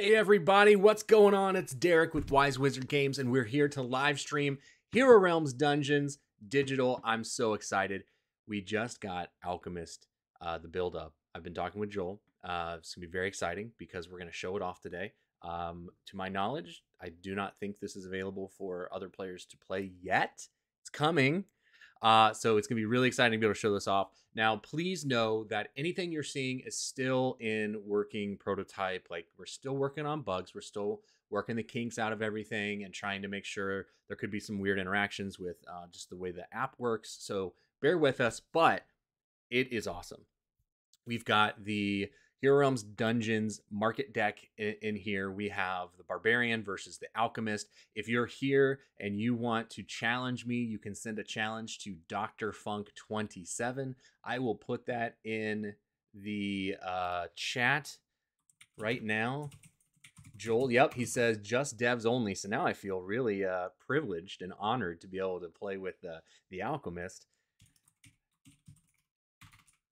Hey everybody, what's going on? It's Derek with Wise Wizard Games, and we're here to live stream Hero Realms Dungeons Digital. I'm so excited. We just got Alchemist, uh, the build up. I've been talking with Joel. Uh, it's gonna be very exciting because we're gonna show it off today. Um, to my knowledge, I do not think this is available for other players to play yet. It's coming. Uh, so it's going to be really exciting to be able to show this off. Now, please know that anything you're seeing is still in working prototype. Like we're still working on bugs. We're still working the kinks out of everything and trying to make sure there could be some weird interactions with uh, just the way the app works. So bear with us, but it is awesome. We've got the Hero Realms Dungeons market deck in, here. We have the Barbarian versus the Alchemist. If you're here and you want to challenge me, you can send a challenge to Dr. Funk27. I will put that in the uh, chat right now. Joel, yep, he says just devs only. So now I feel really uh, privileged and honored to be able to play with the, the Alchemist.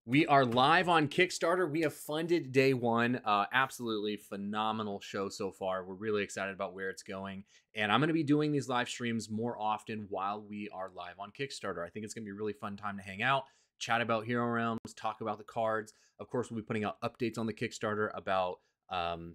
We are live on Kickstarter. We have funded day one. Uh, absolutely phenomenal show so far. We're really excited about where it's going. And I'm going to be doing these live streams more often while we are live on Kickstarter. I think it's going to be a really fun time to hang out, chat about Hero Realms, talk about the cards. Of course, we'll be putting out updates on the Kickstarter about um,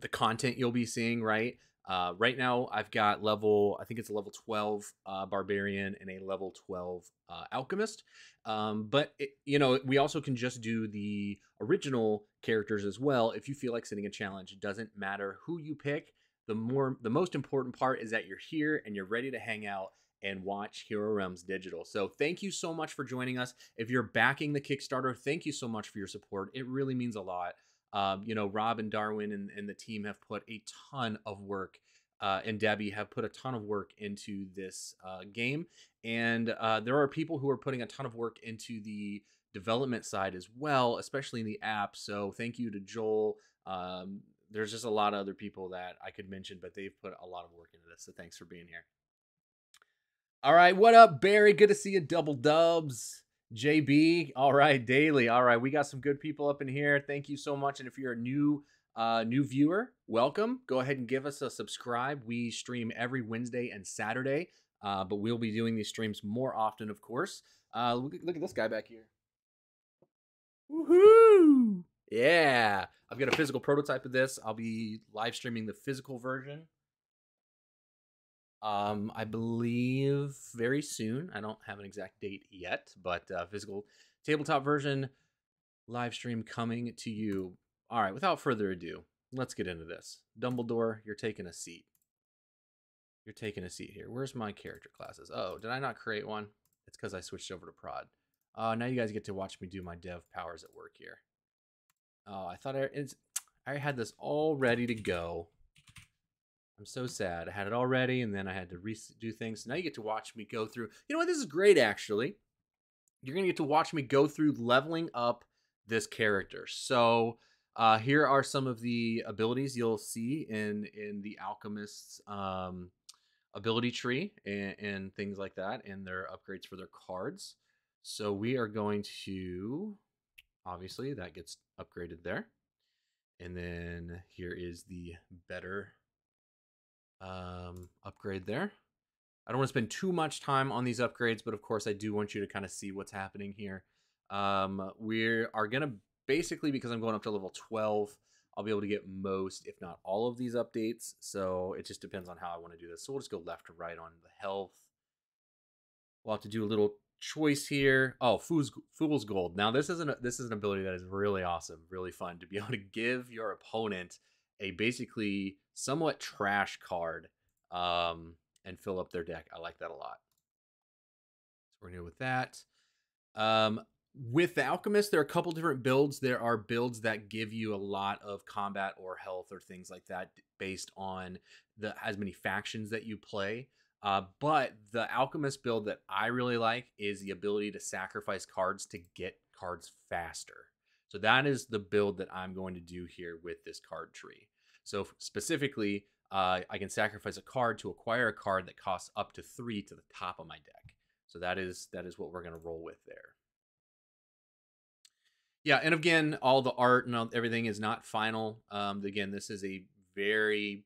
the content you'll be seeing, right? Uh, right now, I've got level, I think it's a level 12 uh, Barbarian and a level 12 uh, Alchemist. Um, but, it, you know, we also can just do the original characters as well if you feel like setting a challenge. It doesn't matter who you pick. The more, the most important part is that you're here and you're ready to hang out and watch Hero Realms Digital. So thank you so much for joining us. If you're backing the Kickstarter, thank you so much for your support. It really means a lot. Um, you know, Rob and Darwin and, and, the team have put a ton of work, uh, and Debbie have put a ton of work into this uh, game. And uh, there are people who are putting a ton of work into the development side as well, especially in the app. So thank you to Joel. Um, there's just a lot of other people that I could mention, but they've put a lot of work into this. So thanks for being here. All right, what up, Barry? Good to see you, double dubs. JB, all right, daily. All right, we got some good people up in here. Thank you so much. And if you're a new uh, new viewer, welcome. Go ahead and give us a subscribe. We stream every Wednesday and Saturday, uh, but we'll be doing these streams more often, of course. Uh, look, look at this guy back here. Woohoo! Yeah, I've got a physical prototype of this. I'll be live streaming the physical version um, I believe very soon. I don't have an exact date yet, but uh, physical tabletop version live stream coming to you. All right, without further ado, let's get into this. Dumbledore, you're taking a seat. You're taking a seat here. Where's my character classes? Oh, did I not create one? It's because I switched over to prod. Uh, now you guys get to watch me do my dev powers at work here. Oh, I thought I, I had this all ready to go. I'm so sad. I had it already, and then I had to redo things. now you get to watch me go through. You know what? This is great, actually. You're gonna get to watch me go through leveling up this character. So uh, here are some of the abilities you'll see in in the alchemist's um, ability tree and, and things like that, and their upgrades for their cards. So we are going to obviously that gets upgraded there. And then here is the better um, upgrade there. I don't want to spend too much time on these upgrades, but of course I do want you to kind of see what's happening here. Um, we are going to basically, because I'm going up to level 12, I'll be able to get most, if not all of these updates. So it just depends on how I want to do this. So we'll just go left to right on the health. We'll have to do a little choice here. Oh, Fool's, Fool's Gold. Now this is an this is an ability that is really awesome, really fun to be able to give your opponent a basically somewhat trash card um, and fill up their deck. I like that a lot. So we're new with that. Um, with the Alchemist, there are a couple different builds. There are builds that give you a lot of combat or health or things like that based on the as many factions that you play. Uh, but the Alchemist build that I really like is the ability to sacrifice cards to get cards faster. So that is the build that I'm going to do here with this card tree. So specifically, uh, I can sacrifice a card to acquire a card that costs up to three to the top of my deck. So that is that is what we're going to roll with there. Yeah, and again, all the art and all, everything is not final. Um, again, this is a very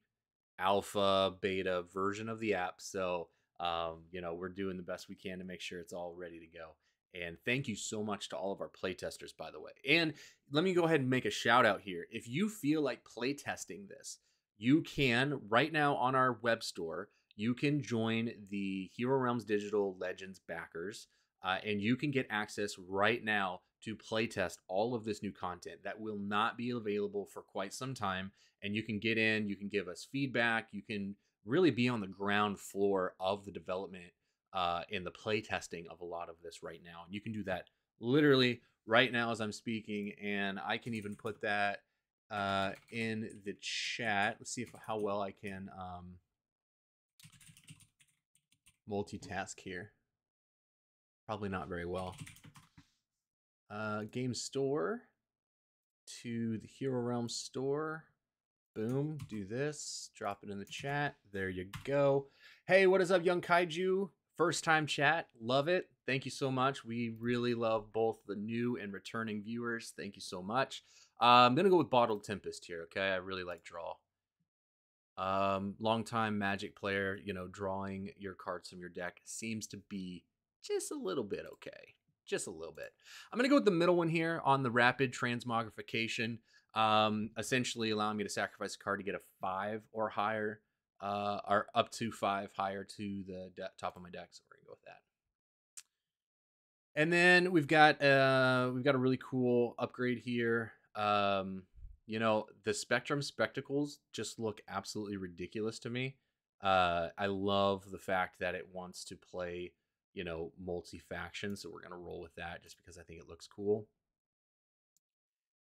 alpha beta version of the app, so um, you know we're doing the best we can to make sure it's all ready to go. And thank you so much to all of our playtesters, by the way. And let me go ahead and make a shout out here. If you feel like playtesting this, you can right now on our web store. You can join the Hero Realms Digital Legends backers, uh, and you can get access right now to playtest all of this new content that will not be available for quite some time. And you can get in, you can give us feedback, you can really be on the ground floor of the development uh, in the playtesting of a lot of this right now. And you can do that literally right now as I'm speaking. And I can even put that uh, in the chat. Let's see if how well I can um, multitask here. Probably not very well uh, game store to the Hero Realm store. Boom, do this, drop it in the chat. There you go. Hey, what is up, Young Kaiju? First time chat, love it. Thank you so much. We really love both the new and returning viewers. Thank you so much. Uh, I'm gonna go with Bottled Tempest here. Okay, I really like draw. Um, long time Magic player, you know, drawing your cards from your deck seems to be just a little bit okay just a little bit. I'm going to go with the middle one here on the rapid transmogrification, um, essentially allowing me to sacrifice a card to get a five or higher, uh, or up to five higher to the top of my deck. So we're to go with that. And then we've got uh, we've got a really cool upgrade here. Um, you know, the Spectrum Spectacles just look absolutely ridiculous to me. Uh, I love the fact that it wants to play you know, multi faction. So we're to roll with that just because I think it looks cool.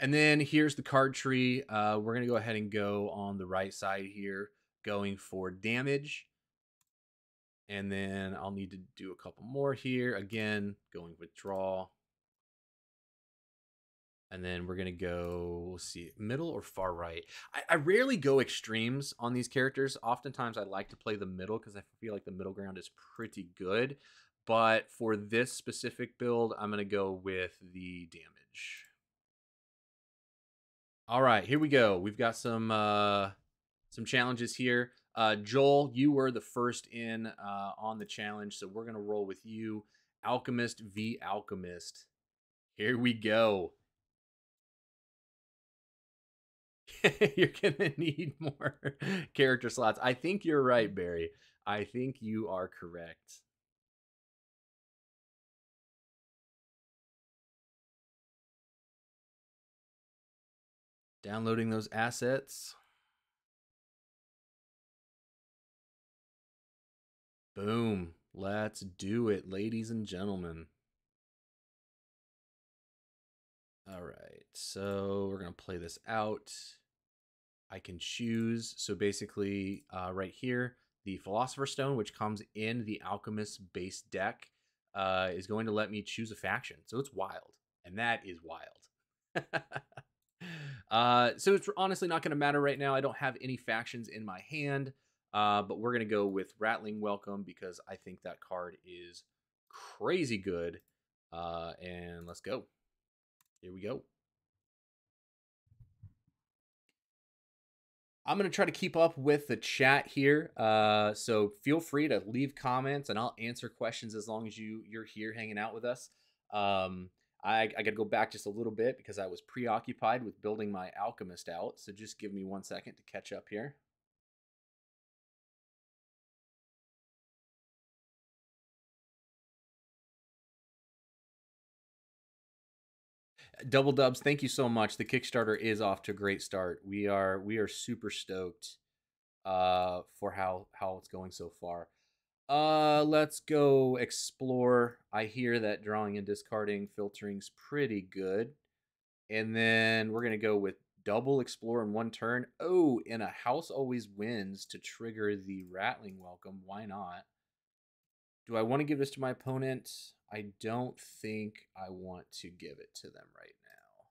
And then here's the card tree. Uh, we're to go ahead and go on the right side here, going for damage. And then I'll need to do a couple more here. Again, going withdraw. And then we're going to go, we'll see, middle or far right. I, I, rarely go extremes on these characters. Oftentimes I like to play the middle because I feel like the middle ground is pretty good. But for this specific build, I'm going to go with the damage. All right, here we go. We've got some uh, some challenges here. Uh, Joel, you were the first in uh, on the challenge, so we're going to roll with you. Alchemist v Alchemist. Here we go. you're going to need more character slots. I think you're right, Barry. I think you are correct. Downloading those assets. Boom. Let's do it, ladies and gentlemen. All right, so we're to play this out. I can choose. So basically, uh, right here, the Philosopher's Stone, which comes in the Alchemist base deck, uh, is going to let me choose a faction. So it's wild. And that is wild. Uh, so it's honestly not to matter right now. I don't have any factions in my hand, uh, but we're going to go with Rattling Welcome because I think that card is crazy good. Uh, and let's go. Here we go. I'm going to try to keep up with the chat here. Uh, so feel free to leave comments and I'll answer questions as long as you, you're here hanging out with us. Um, I, I got to go back just a little bit because I was preoccupied with building my alchemist out. So just give me one second to catch up here. Double dubs, thank you so much. The Kickstarter is off to a great start. We are we are super stoked uh, for how how it's going so far. Uh, let's go explore. I hear that drawing and discarding filtering's pretty good. And then we're to go with double explore in one turn. Oh, and a house always wins to trigger the rattling welcome. Why not? Do I want to give this to my opponent? I don't think I want to give it to them right now.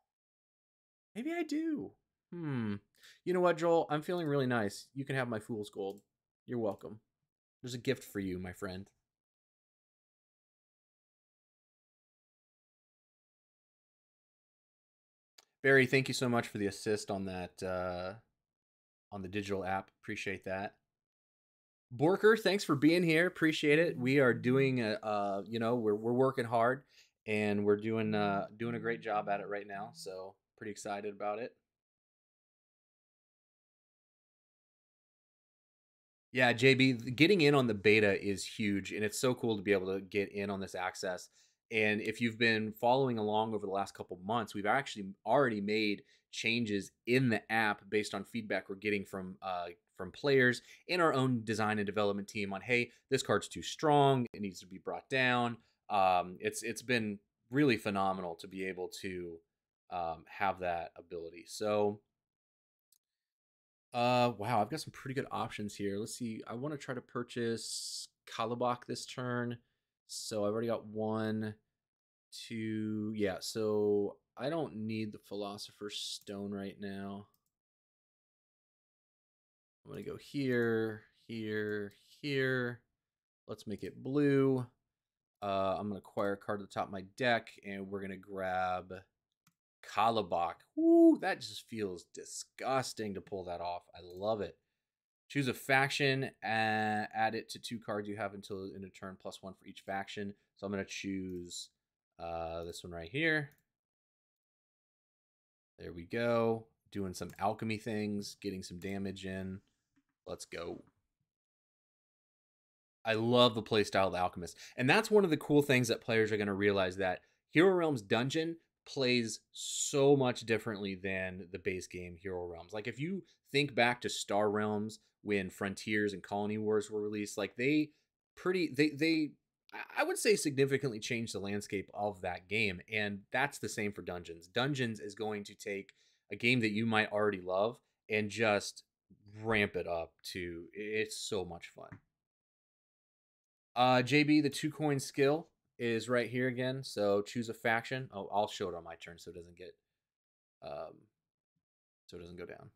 Maybe I do. Hmm. You know what, Joel? I'm feeling really nice. You can have my fool's gold. You're welcome. There's a gift for you, my friend. Barry, thank you so much for the assist on that uh, on the digital app. Appreciate that. Borker, thanks for being here. Appreciate it. We are doing a, uh, you know, we're we're working hard and we're doing uh doing a great job at it right now. So pretty excited about it. Yeah, JB, getting in on the beta is huge, and it's so cool to be able to get in on this access. And if you've been following along over the last couple months, we've actually already made changes in the app based on feedback we're getting from uh, from players in our own design and development team on, hey, this card's too strong, it needs to be brought down. Um, it's it's been really phenomenal to be able to um, have that ability. So uh, wow, I've got some pretty good options here. Let's see. I want to try to purchase Kalibak this turn. So I've already got one, two. Yeah, so I don't need the Philosopher's Stone right now. I'm going to go here, here, here. Let's make it blue. Uh, I'm going to acquire a card at the top of my deck, and we're going to grab Kalibak. Woo, that just feels disgusting to pull that off. I love it. Choose a faction, and add it to two cards you have until in a turn, plus one for each faction. So I'm going to choose uh, this one right here. There we go. Doing some alchemy things, getting some damage in. Let's go. I love the playstyle of the Alchemist. And that's one of the cool things that players are going to realize that Hero Realms Dungeon plays so much differently than the base game Hero Realms. Like if you think back to Star Realms when Frontiers and Colony Wars were released, like they pretty they they I would say significantly changed the landscape of that game and that's the same for Dungeons. Dungeons is going to take a game that you might already love and just ramp it up to it's so much fun. Uh JB the two coin skill is right here again. So choose a faction. Oh, I'll show it on my turn so it doesn't get, um, so it doesn't go down.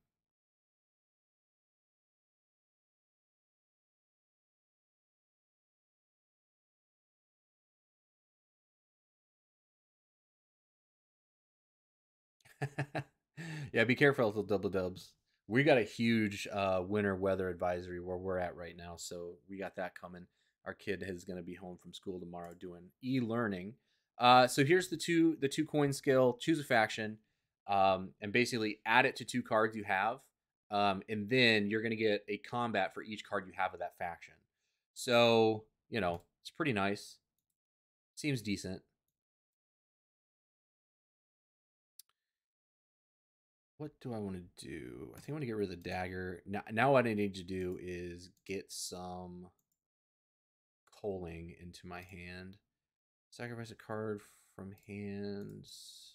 yeah, be careful with double dubs. We got a huge uh, winter weather advisory where we're at right now, so we got that coming our kid is going to be home from school tomorrow doing e-learning. Uh, so here's the two the two coin skill. Choose a faction, um, and basically add it to two cards you have, um, and then you're going to get a combat for each card you have of that faction. So you know it's pretty nice. Seems decent. What do I want to do? I think I want to get rid of the dagger. Now, now what I need to do is get some Culling into my hand. Sacrifice a card from hands.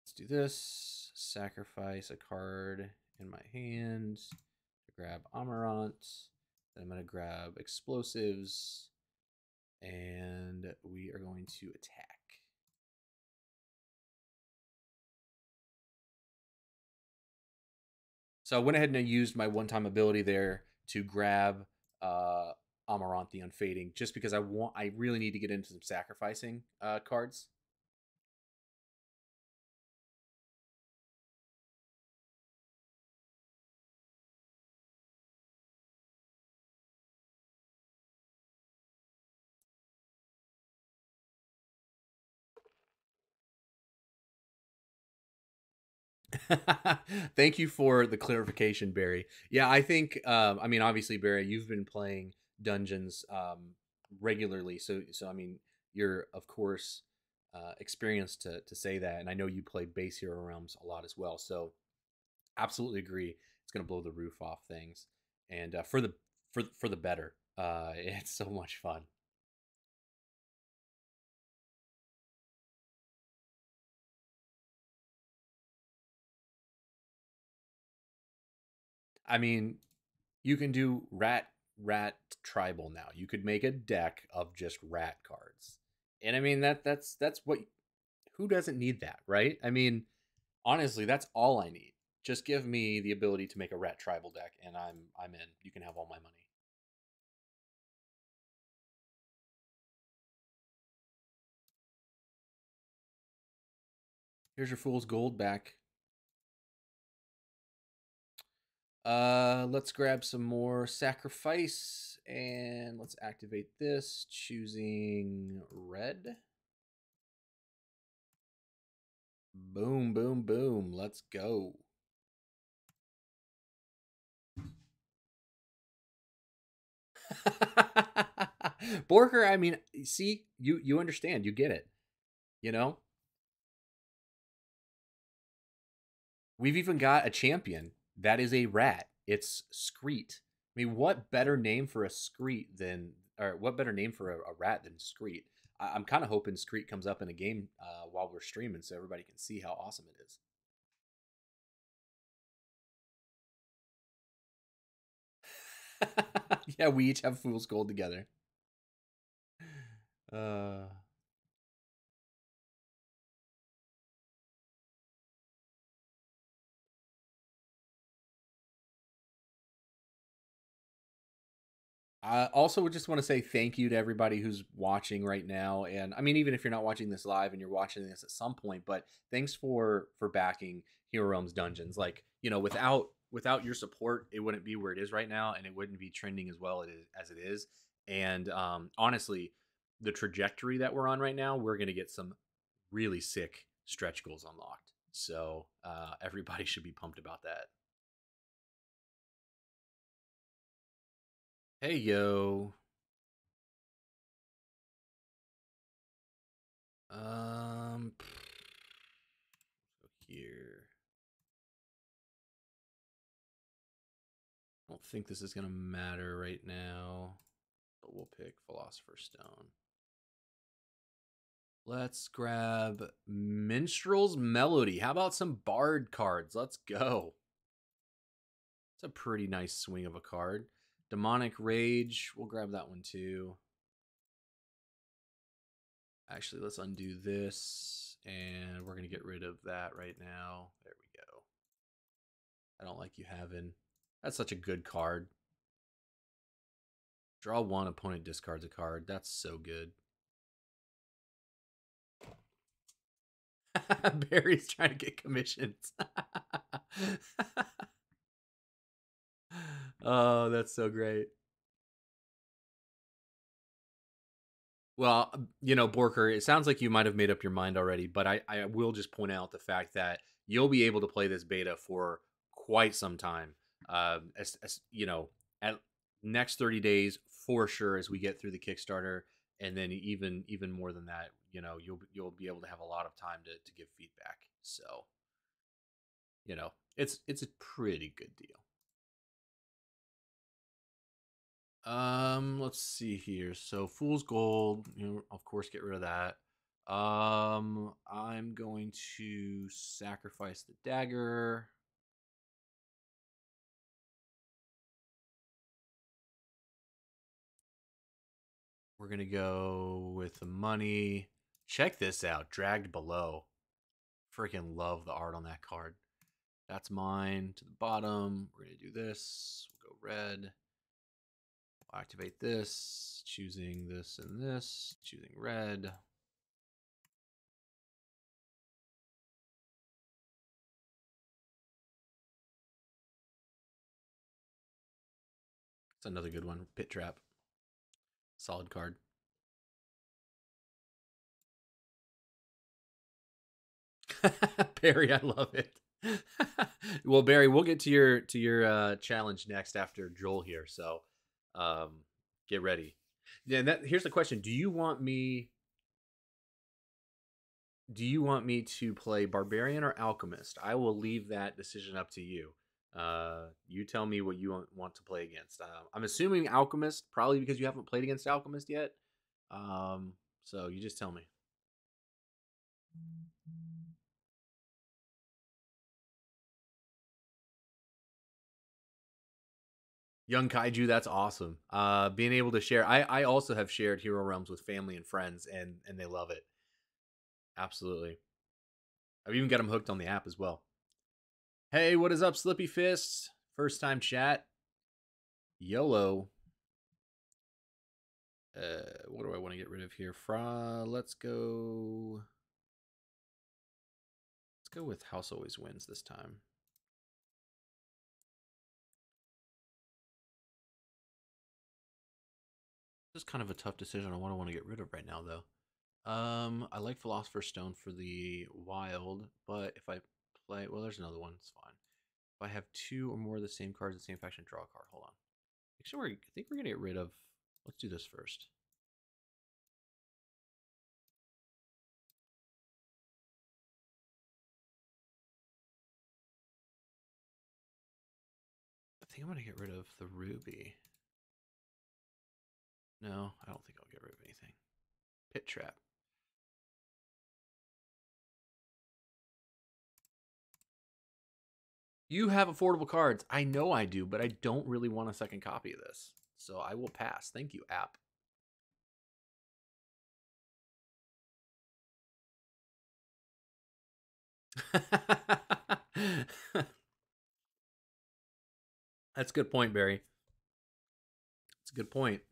Let's do this. Sacrifice a card in my hand grab Amarant. Then I'm going to grab explosives. And we are going to attack. So I went ahead and used my one-time ability there to grab uh, Amarant the Unfading, just because I want, I really need to get into some sacrificing uh, cards. Thank you for the clarification, Barry. Yeah, I think. Um, I mean, obviously, Barry, you've been playing dungeons um, regularly, so so I mean, you're of course uh, experienced to to say that, and I know you play base hero realms a lot as well. So, absolutely agree. It's going to blow the roof off things, and uh, for the for for the better. Uh, it's so much fun. I mean, you can do rat rat tribal now. You could make a deck of just rat cards. And I mean that that's that's what who doesn't need that, right? I mean, honestly, that's all I need. Just give me the ability to make a rat tribal deck and I'm I'm in. You can have all my money. Here's your fool's gold back. Uh, let's grab some more sacrifice and let's activate this, choosing red. Boom, boom, boom. Let's go. Borker, I mean, see, you you understand, you get it. You know? We've even got a champion that is a rat. It's Screet. I mean, what better name for a Screet than, or what better name for a, a rat than Screet? I, am kind of hoping Screet comes up in a game uh, while we're streaming so everybody can see how awesome it is. yeah, we each have Fool's Gold together. Uh. I also just want to say thank you to everybody who's watching right now. And I mean, even if you're not watching this live and you're watching this at some point, but thanks for for backing Hero Realms Dungeons. Like, you know, without without your support, it wouldn't be where it is right now, and it wouldn't be trending as well as it is. And um, honestly, the trajectory that we're on right now, we're gonna get some really sick stretch goals unlocked. So uh, everybody should be pumped about that. Hey, yo. Um, here. I don't think this is going to matter right now, but we'll pick Philosopher's Stone. Let's grab Minstrel's Melody. How about some Bard cards? Let's go. It's a pretty nice swing of a card. Demonic Rage, we'll grab that one too. Actually, let's undo this, and we're going to get rid of that right now. There we go. I don't like you having... That's such a good card. Draw one, opponent discards a card. That's so good. Barry's trying to get commissions. Oh, that's so great. Well, um, you know, Borker, it sounds like you might have made up your mind already, but I, I will just point out the fact that you'll be able to play this beta for quite some time. Uh, as, as you know, at next 30 days for sure as we get through the Kickstarter, and then even even more than that, you know, you'll you'll be able to have a lot of time to to give feedback. So, you know, it's it's a pretty good deal. Um, let's see here. So fool's gold, you know, of course, get rid of that. Um, I'm going to sacrifice the dagger. We're gonna go with the money. Check this out, dragged below. Freaking love the art on that card. That's mine to the bottom. We're gonna do this. We'll go red activate this, choosing this and this, choosing red. It's another good one, Pit Trap. Solid card. Barry, I love it. well, Barry, we'll get to your to your uh, challenge next after Joel here. So um, get ready. Yeah, that here's the question: Do you want me? Do you want me to play barbarian or alchemist? I will leave that decision up to you. Uh, you tell me what you want to play against. Uh, I'm assuming alchemist, probably because you haven't played against alchemist yet. Um, so you just tell me. Young Kaiju, that's awesome. Uh, being able to share, I I also have shared Hero Realms with family and friends, and and they love it. Absolutely. I've even got them hooked on the app as well. Hey, what is up, Slippy Fists? First time chat. YOLO. Uh, what do I want to get rid of here? Fra, let's go. Let's go with House always wins this time. This is kind of a tough decision on what I want to get rid of right now, though. Um, I like Philosopher's Stone for the wild, but if I play, well, there's another one. It's fine. If I have two or more of the same cards, in the same faction, draw a card. Hold on. Actually, we're, I think we're gonna get rid of. Let's do this first. I think I'm gonna get rid of the ruby. No, I don't think I'll get rid of anything. Pit trap. You have affordable cards. I know I do, but I don't really want a second copy of this. So I will pass. Thank you, app. That's a good point, Barry. That's a good point.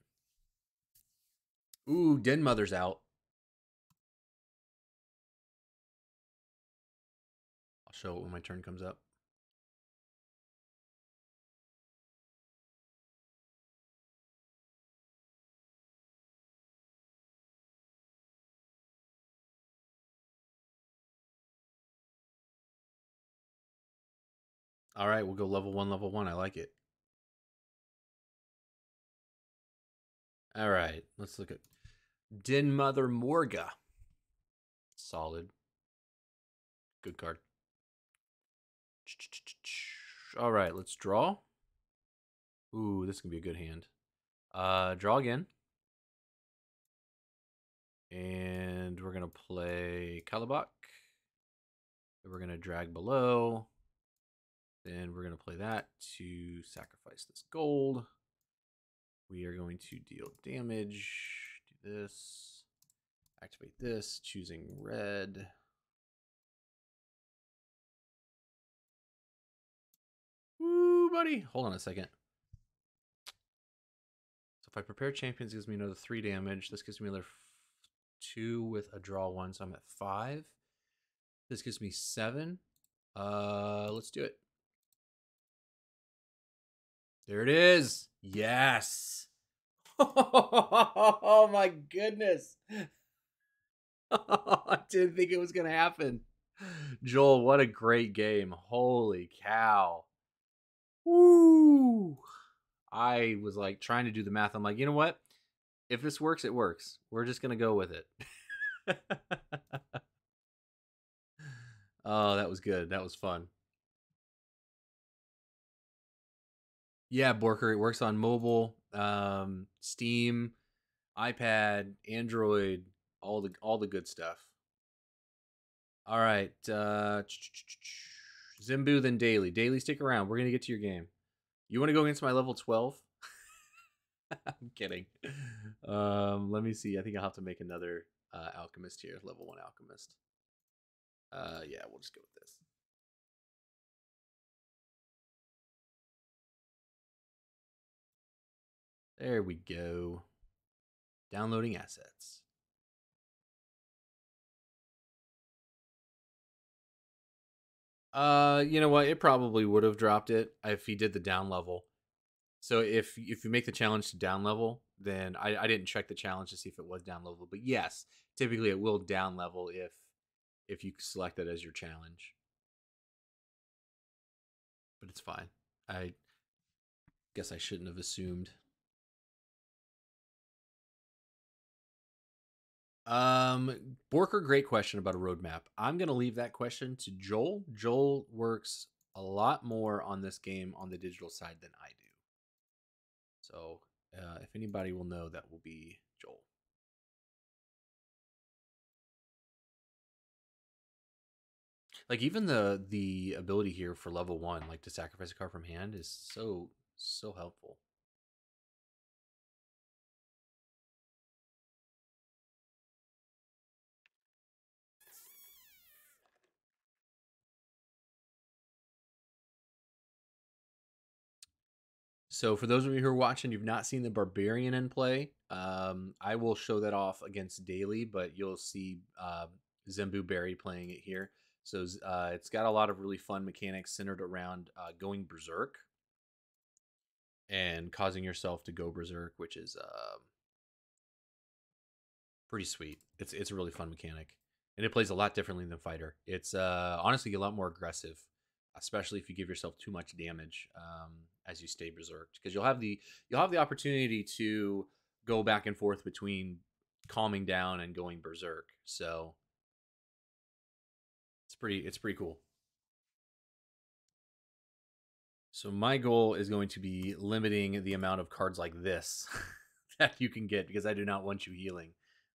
Ooh, Den Mother's out. I'll show it when my turn comes up. All right, we'll go level one, level one. I like it. All right, let's look at Den Mother Morga. Solid. Good card. All right, let's draw. Ooh, this can be a good hand. Uh, draw again. And we're going to play Kalabak. We're going to drag below. Then we're going to play that to sacrifice this gold. We are going to deal damage. This. Activate this, choosing red. Woo, buddy. Hold on a second. So if I prepare champions, gives me another three damage. This gives me another two with a draw one, so I'm at five. This gives me seven. Uh, let's do it. There it is. Yes. Oh my goodness. I didn't think it was going to happen. Joel, what a great game. Holy cow. Woo. I was like trying to do the math. I'm like, you know what? If this works, it works. We're just going to go with it. oh, that was good. That was fun. Yeah, Borker. It works on mobile, um, Steam, iPad, Android, all the all the good stuff. All right, uh, Zimbu then Daily. Daily, stick around. We're gonna get to your game. You want to go against my level twelve? I'm kidding. Um, let me see. I think I'll have to make another uh, alchemist here, level one alchemist. Uh, yeah, we'll just go with this. There we go. Downloading assets. Uh, you know what? It probably would have dropped it if he did the down level. So if if you make the challenge to down level, then I, I didn't check the challenge to see if it was down level, but yes, typically it will down level if if you select that as your challenge. But it's fine. I guess I shouldn't have assumed. Um, Borker, great question about a roadmap. I'm gonna leave that question to Joel. Joel works a lot more on this game on the digital side than I do. So, uh, if anybody will know, that will be Joel. Like even the the ability here for level one, like to sacrifice a card from hand, is so so helpful. So for those of you who are watching, you've not seen the Barbarian in play. Um, I will show that off against Daily, but you'll see uh, Zembu Berry playing it here. So uh, it's got a lot of really fun mechanics centered around uh, going berserk and causing yourself to go berserk, which is uh, pretty sweet. It's it's a really fun mechanic, and it plays a lot differently than fighter. It's uh, honestly a lot more aggressive, especially if you give yourself too much damage um, as you stay berserked, because you'll have the you'll have the opportunity to go back and forth between calming down and going berserk. So it's pretty it's pretty cool. So my goal is going to be limiting the amount of cards like this that you can get because I do not want you healing.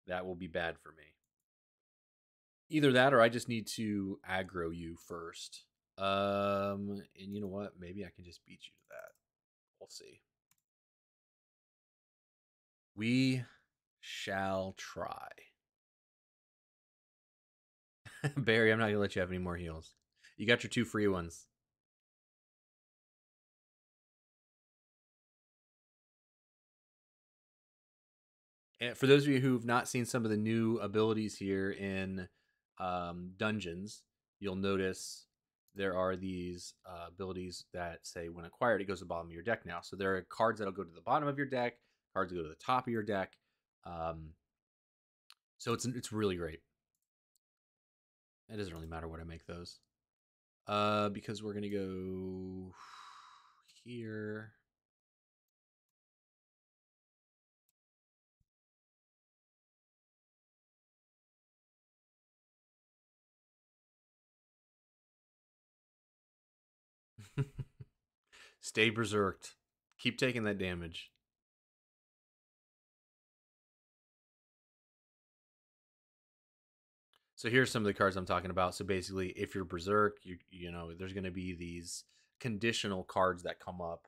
That will be bad for me. Either that or I just need to aggro you first. Um and you know what? Maybe I can just beat you to that. We'll see. We shall try. Barry, I'm not gonna let you have any more heals. You got your two free ones. And for those of you who've not seen some of the new abilities here in um, dungeons, you'll notice there are these uh, abilities that say when acquired, it goes to the bottom of your deck now. So there are cards that'll go to the bottom of your deck, cards that go to the top of your deck. Um, so it's it's really great. It doesn't really matter what I make those. Uh, because we're gonna go here. Stay berserked. Keep taking that damage. So here's some of the cards I'm talking about. So basically, if you're berserk, you you know, there's going to be these conditional cards that come up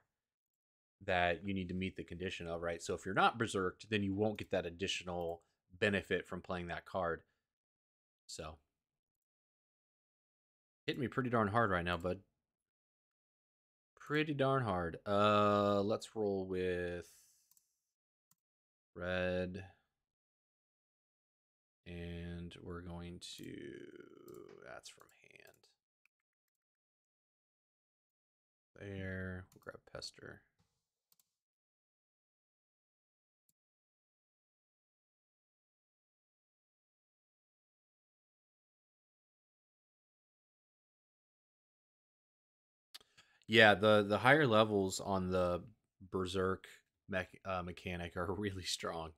that you need to meet the condition of, right? So if you're not berserked, then you won't get that additional benefit from playing that card. So hitting me pretty darn hard right now, bud. Pretty darn hard. Uh let's roll with red and we're going to, that's from hand. There, we'll grab Pester. Yeah, the the higher levels on the berserk mech, uh, mechanic are really strong.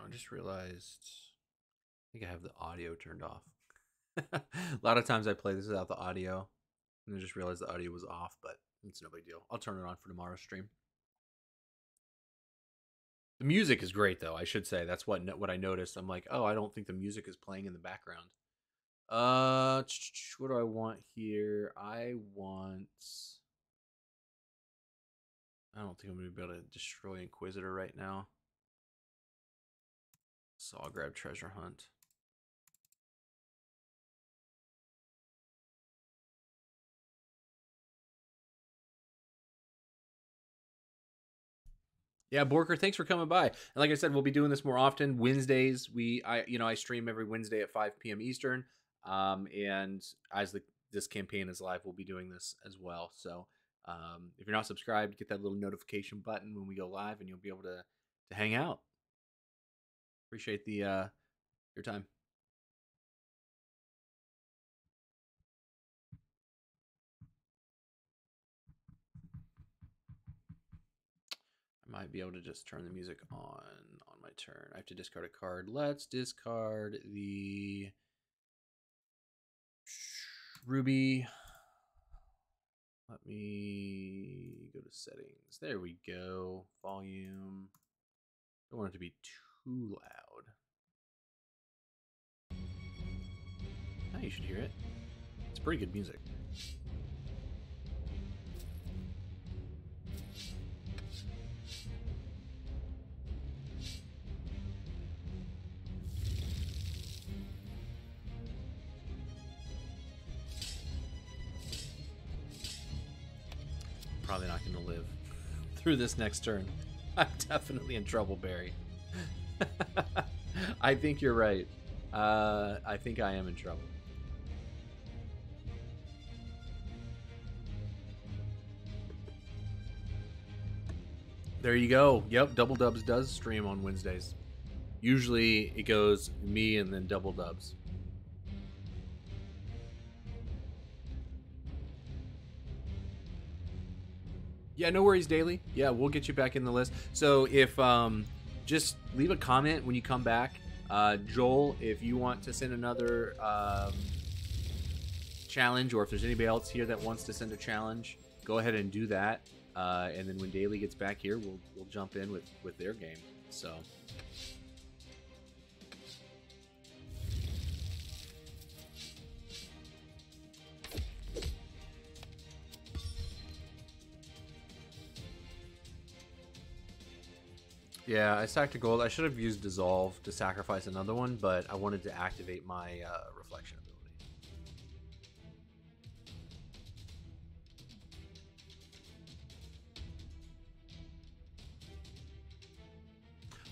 I just realized I think I have the audio turned off. a lot of times I play this without the audio, and I just realized the audio was off, but it's no big deal. I'll turn it on for tomorrow's stream. The music is great, though. I should say that's what what I noticed. I'm like, oh, I don't think the music is playing in the background. Uh, what do I want here? I want. I don't think I'm gonna be able to destroy Inquisitor right now. So I'll grab treasure hunt. Yeah, Borker, thanks for coming by. And like I said, we'll be doing this more often. Wednesdays, we I you know, I stream every Wednesday at 5 p.m. Eastern. Um, and as the this campaign is live, we'll be doing this as well. So um, if you're not subscribed, get that little notification button when we go live and you'll be able to to hang out. Appreciate the uh, your time. Might be able to just turn the music on on my turn. I have to discard a card. Let's discard the Ruby. Let me go to settings. There we go. Volume. Don't want it to be too loud. Now you should hear it. It's pretty good music. Through this next turn. I'm definitely in trouble, Barry. I think you're right. Uh, I think I am in trouble. There you go. Yep, Double Dubs does stream on Wednesdays. Usually it goes me and then Double Dubs. Yeah, no worries, Daily. Yeah, we'll get you back in the list. So if um, just leave a comment when you come back. Uh, Joel, if you want to send another um, challenge, or if there's anybody else here that wants to send a challenge, go ahead and do that. Uh, and then when Daily gets back here, we'll we'll jump in with with their game. So. Yeah, I stacked a gold. I should have used Dissolve to sacrifice another one, but I wanted to activate my uh, Reflection ability.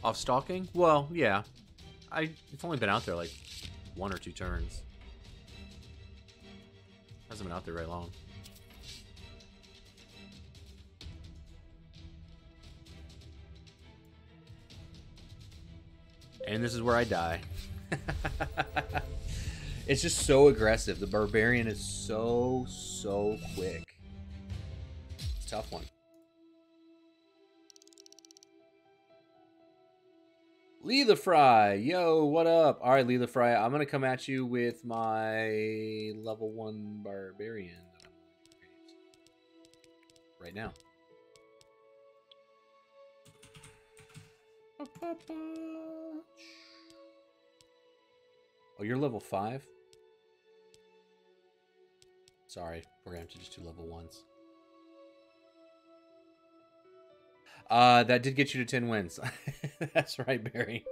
Off stalking? Well, yeah. I it's only been out there like one or two turns. Hasn't been out there very long. And this is where I die. it's just so aggressive. The barbarian is so, so quick. Tough one. Lee the Fry, yo, what up? All right, Lee the Fry, I'm gonna come at you with my level one barbarian right now. Oh, you're level 5? Sorry, we're to have to just do level 1s. Uh, that did get you to 10 wins. That's right, Barry.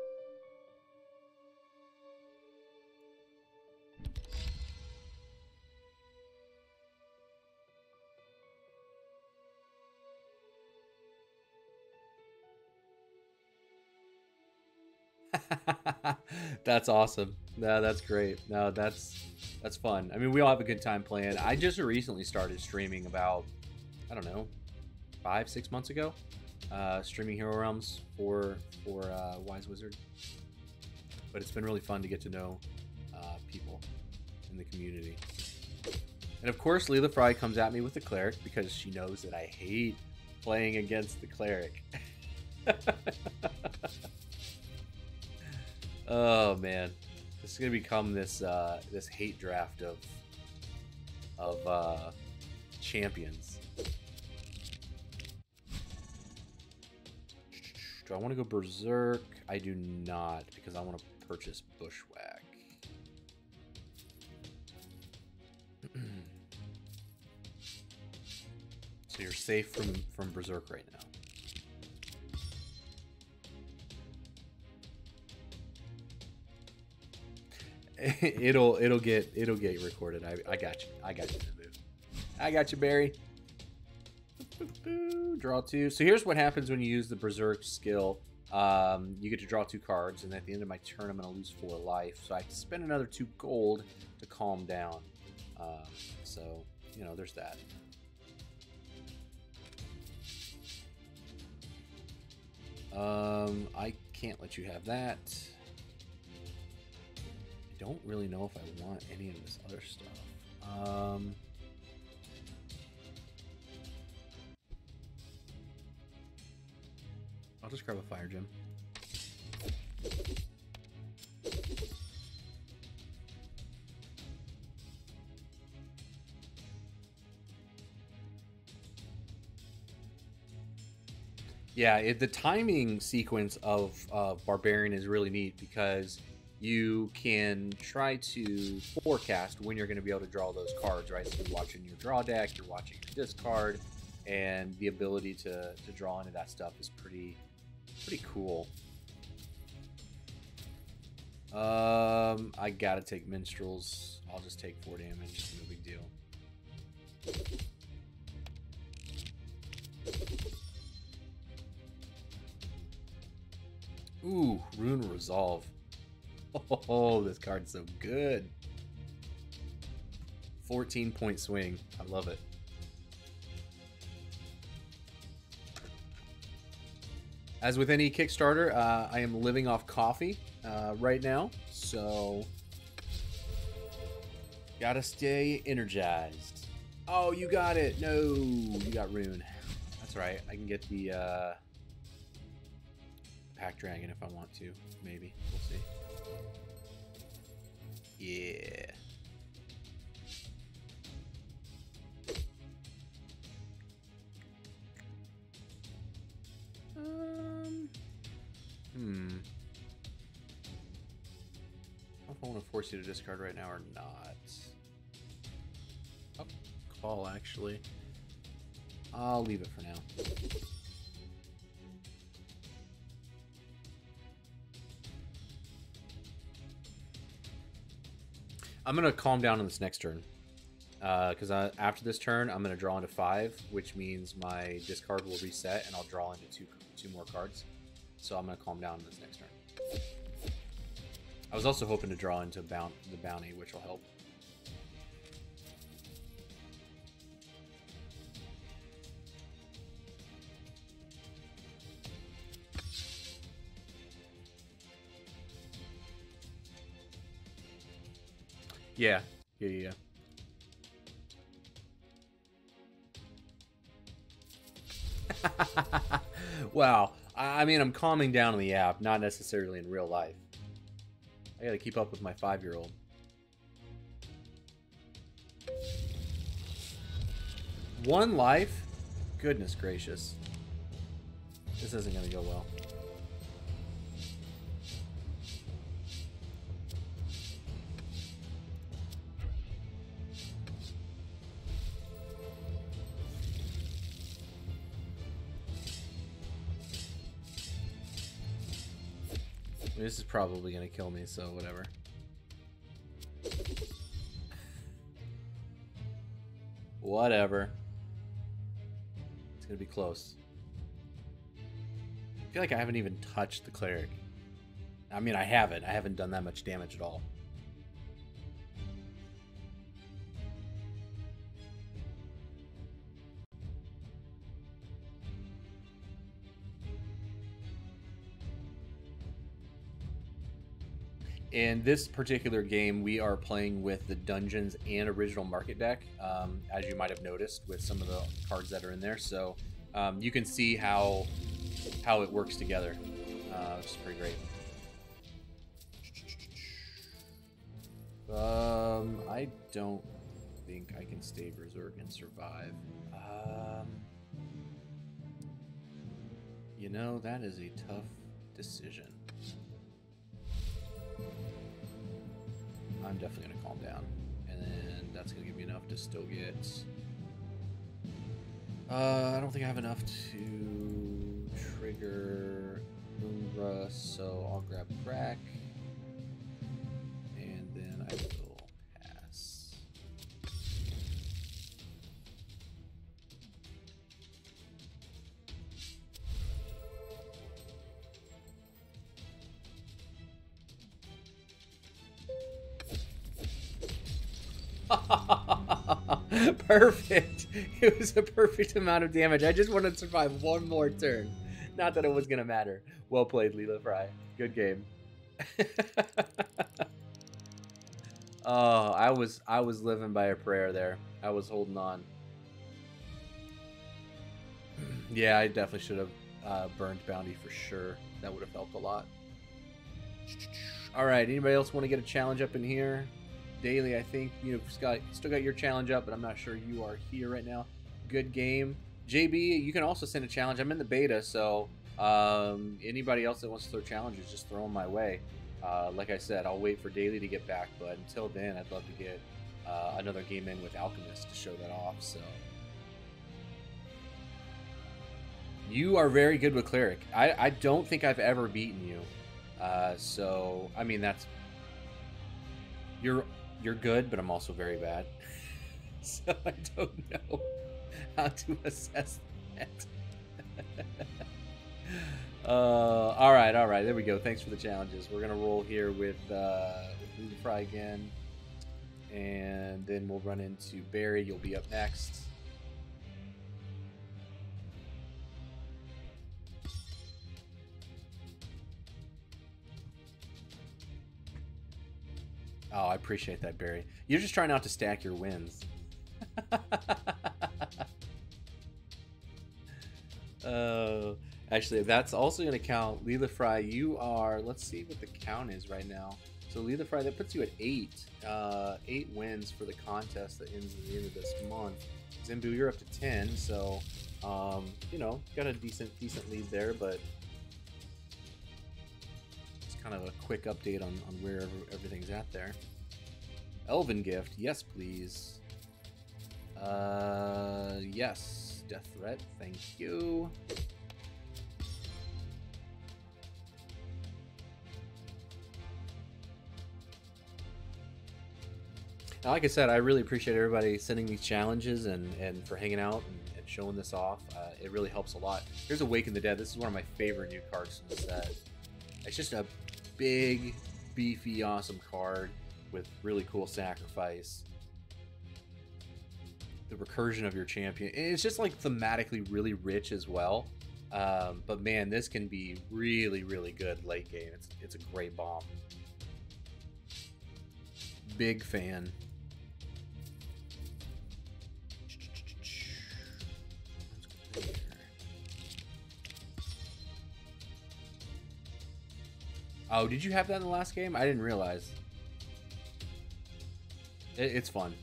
That's awesome. No, that's great. No, that's that's fun. I mean, we all have a good time playing. I just recently started streaming about I don't know five six months ago. Uh, streaming Hero Realms for for uh, Wise Wizard, but it's been really fun to get to know uh, people in the community. And of course, Leela Fry comes at me with the cleric because she knows that I hate playing against the cleric. Oh man, this is gonna become this uh, this hate draft of of uh, champions. Do I want to go berserk? I do not because I want to purchase bushwhack. so you're safe from from berserk right now. it'll it'll get it'll get recorded. I, I got you. I got you. I got you, Barry. Draw two. So here's what happens when you use the Berserk skill. Um, you get to draw two cards, and at the end of my turn, I'm going to lose four life. So I have to spend another two gold to calm down. Um, so, you know, there's that. Um, I can't let you have that don't really know if I want any of this other stuff. Um, I'll just grab a fire gem. Yeah, it, the timing sequence of uh, Barbarian is really neat because you can try to forecast when you're going to be able to draw those cards, right? So you're watching your draw deck, you're watching your discard, and the ability to, to draw into that stuff is pretty pretty cool. Um, I gotta take minstrels. I'll just take four damage. No big deal. Ooh, rune resolve. Oh, this card's so good. 14 point swing. I love it. As with any Kickstarter, uh, I am living off coffee uh, right now, so gotta stay energized. Oh, you got it! No, you got Rune. That's right. I can get the uh, Pack Dragon if I want to. Maybe we'll see. Yeah. Um. Hmm. I don't know if I want to force you to discard right now or not. Oh, call actually. I'll leave it for now. I'm gonna calm down on this next turn. Because uh, after this turn, I'm gonna draw into five, which means my discard will reset, and I'll draw into two two more cards. So I'm gonna calm down on this next turn. I was also hoping to draw into the bounty, which will help. Yeah, yeah, yeah. wow. I mean, I'm calming down on the app, not necessarily in real life. I gotta keep up with my five year old. One life? Goodness gracious. This isn't gonna go well. This is probably gonna kill me, so whatever. whatever. It's gonna be close. I feel like I haven't even touched the cleric. I mean, I haven't. I haven't done that much damage at all. In this particular game, we are playing with the Dungeons and Original Market deck, um, as you might have noticed with some of the cards that are in there. So um, you can see how how it works together, uh, which is pretty great. Um, I don't think I can stay Berserk and survive. Um, you know, that is a tough decision. I'm definitely going to calm down. And then that's going to give me enough to still get... Uh, I don't think I have enough to trigger Umbra, so I'll grab Crack. And then I perfect. It was a perfect amount of damage. I just wanted to survive one more turn. Not that it was gonna matter. Well played, Leela Fry. Good game. oh, I was I was living by a prayer there. I was holding on. yeah, I definitely should have uh, burned bounty for sure. That would have helped a lot. All right, anybody else want to get a challenge up in here? Daily. I think you know Scott still got your challenge up, but I'm not sure you are here right now. Good game, JB. You can also send a challenge. I'm in the beta, so um, anybody else that wants to throw challenges, just throw them my way. Uh, like I said, I'll wait for daily to get back, but until then, I'd love to get uh, another game in with Alchemist to show that off. So. You are very good with cleric. I, I don't think I've ever beaten you. Uh, so I mean that's you're you're good, but I'm also very bad. so I don't know how to assess that. Uh, all right, all right. There we go. Thanks for the challenges. We're gonna roll here with uh, Fry again, and then we'll run into Barry. You'll be up next. Oh, I appreciate that, Barry. You're just trying not to stack your wins. uh, actually, that's also going to count. Leela Fry, you are, let's see what the count is right now. So, Leela Fry, that puts you at eight. Uh, eight wins for the contest that ends at the end of this month. Zimbu, you're up to 10. So, um, you know, got a decent, decent lead there, but kind of a quick update on, on where everything's at there. Elven gift, yes please. Uh, yes, death threat, thank you. Now, like I said, I really appreciate everybody sending these challenges and, and for hanging out and, and showing this off. Uh, it really helps a lot. Here's Awaken the Dead. This is one of my favorite new cards from the set. It's just a big, beefy, awesome card with really cool sacrifice. The recursion of your champion. It's just like thematically really rich as well. Um, but man, this can be really, really good late game. It's it's a great bomb. Big fan. Oh, did you have that in the last game? I didn't realize. It, it's fun.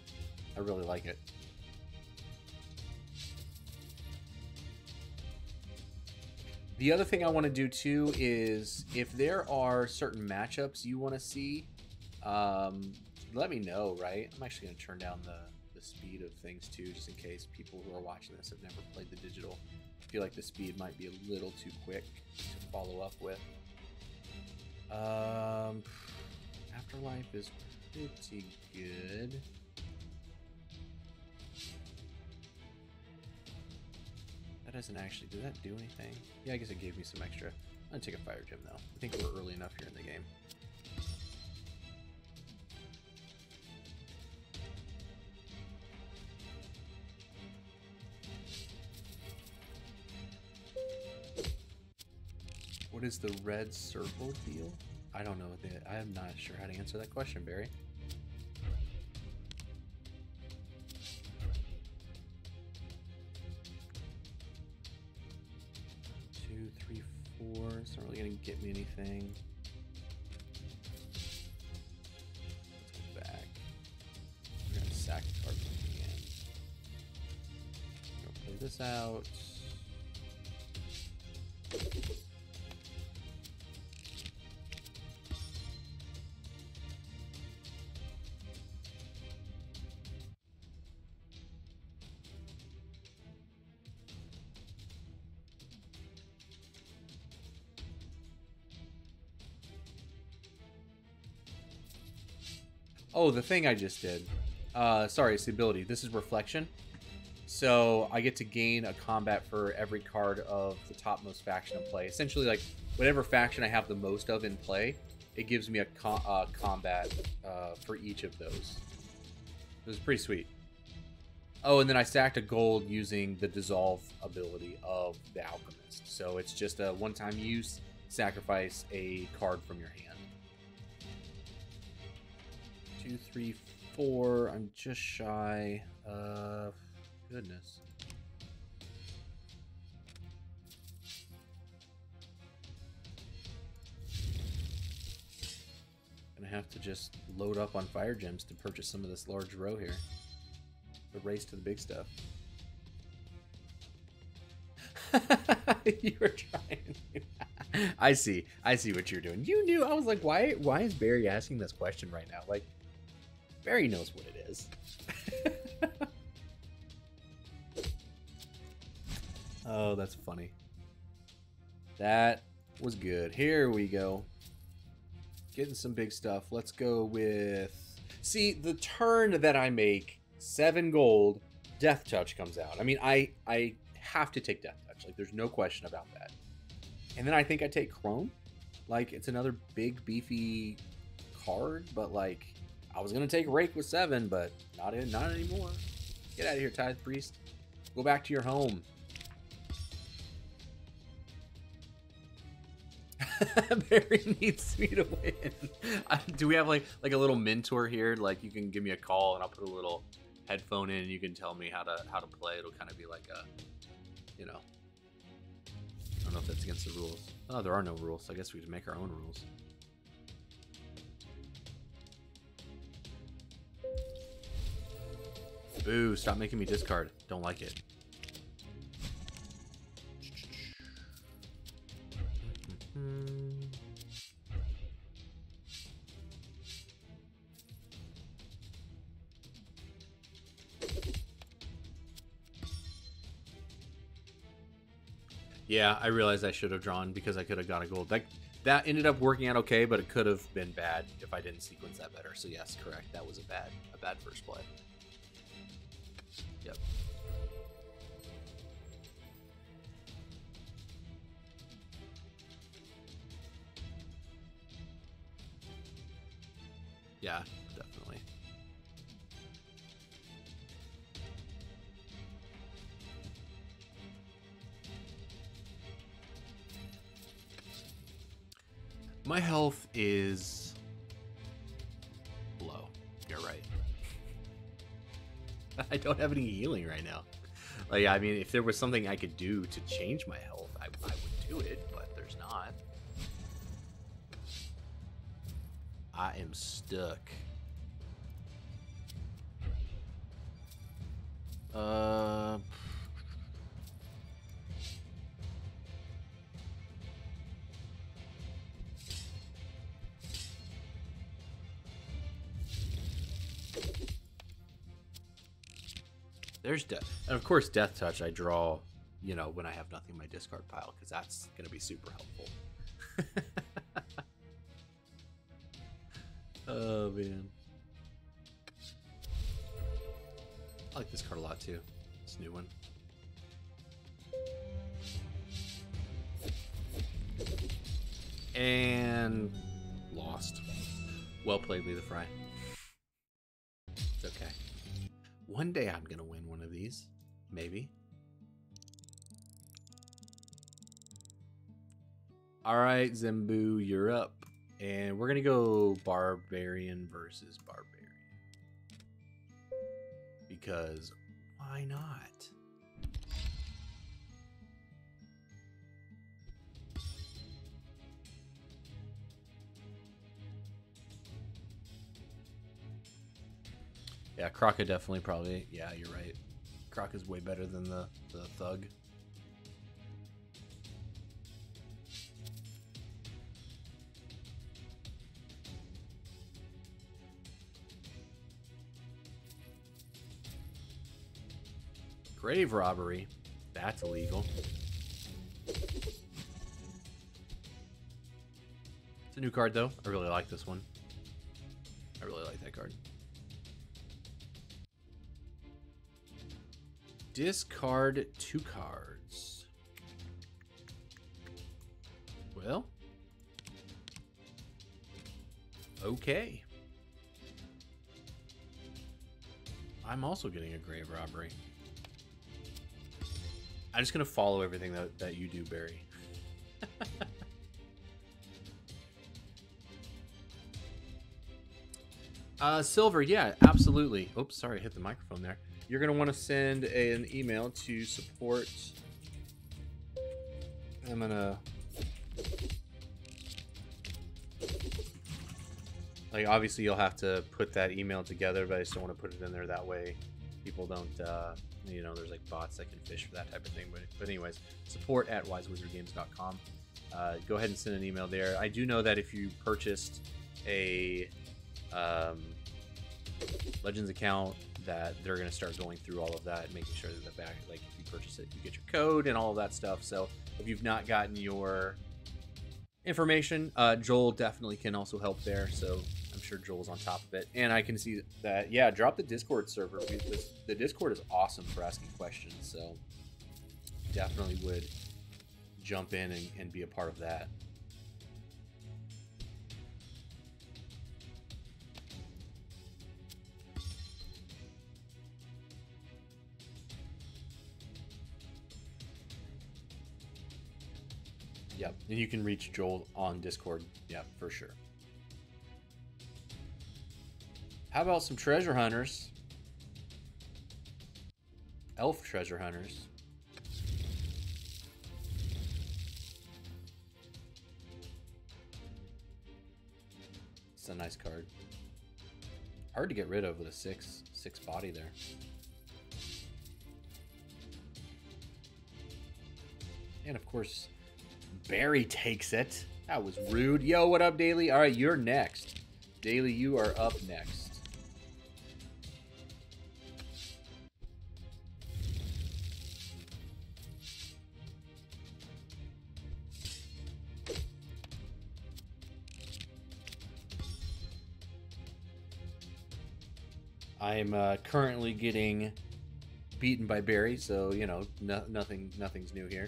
I really like it. The other thing I want to do too is if there are certain matchups you want to see, um, let me know, right? I'm actually going to turn down the, the speed of things too, just in case people who are watching this have never played the digital. I feel like the speed might be a little too quick to follow up with. Um, Afterlife is pretty good. That doesn't actually, did that do anything? Yeah, I guess it gave me some extra. I'm gonna take a fire gem though. I think we're early enough here in the game. Is the red circle deal? I don't know. I am not sure how to answer that question, Barry. Two, three, four. It's not really going to get me anything. Back. We're going to sack the to play this out. Oh, the thing I just did. Uh, sorry, it's the ability. This is reflection. So I get to gain a combat for every card of the topmost faction in play. Essentially, like whatever faction I have the most of in play, it gives me a uh, combat uh, for each of those. It was pretty sweet. Oh, and then I stacked a gold using the dissolve ability of the alchemist. So it's just a one-time use. Sacrifice a card from your hand two, three, four. I'm just shy. of goodness. Gonna have to just load up on fire gems to purchase some of this large row here. The race to the big stuff. you were trying. I see. I see what you're doing. You knew. I was like, why? Why is Barry asking this question right now? Like, Barry knows what it is. oh, that's funny. That was good. Here we go. Getting some big stuff. Let's go with... See, the turn that I make, seven gold, Death Touch comes out. I mean, I, I have to take Death Touch. Like, there's no question about that. And then I think I take Cron. Like it's another big beefy card, but like I was gonna take Rake with seven, but not in not anymore. Get out of here, Tithe Priest. Go back to your home. Barry needs me to win. Do we have like like a little mentor here? Like you can give me a call and I'll put a little headphone in and you can tell me how to how to play. It'll kind of be like a you know. I don't know if that's against the rules. Oh, there are no rules. I guess we can make our own rules. Boo, stop making me discard. Don't like it. Yeah, I realized I should have drawn because I could have got a gold. That that ended up working out okay, but it could have been bad if I didn't sequence that better. So yes, correct. That was a bad a bad first play. Yep. Yeah, definitely. My health is I don't have any healing right now. Like, I mean, if there was something I could do to change my health, I, I would do it, but there's not. I am stuck. Uh... There's death. And of course, Death Touch I draw, you know, when I have nothing in my discard pile, because that's going to be super helpful. oh, man. I like this card a lot, too. This new one. And lost. Well played, Lee the Fry. One day I'm going to win one of these. Maybe. All right, Zembu, you're up. And we're going to go Barbarian versus Barbarian. Because why not? Yeah, Kraka definitely probably. Yeah, you're right. Kraka's way better than the, the Thug. Grave robbery. That's illegal. It's a new card, though. I really like this one. I really like that card. Discard two cards. Well. Okay. I'm also getting a grave robbery. I'm just going to follow everything that, that you do, Barry. uh, silver, yeah, absolutely. Oops, sorry, I hit the microphone there. You're going to want to send a, an email to support. I'm going to... Like, obviously, you'll have to put that email together, but I just don't want to put it in there that way. People don't... Uh, you know, there's like bots that can fish for that type of thing. But, but anyways, support at wisewizardgames.com. Uh, go ahead and send an email there. I do know that if you purchased a um, Legends account, that they're going to start going through all of that and making sure that the back, like if you purchase it, you get your code and all of that stuff. So if you've not gotten your information, uh, Joel definitely can also help there. So I'm sure Joel's on top of it. And I can see that, yeah, drop the Discord server. The Discord is awesome for asking questions. So definitely would jump in and, and be a part of that. Yep, and you can reach Joel on Discord. Yep, for sure. How about some treasure hunters? Elf treasure hunters. It's a nice card. Hard to get rid of with a six six body there. And of course, Barry takes it. That was rude. Yo, what up, Daily? All right, you're next. Daily, you are up next. I'm uh, currently getting beaten by Barry, so you know no, nothing nothing's new here.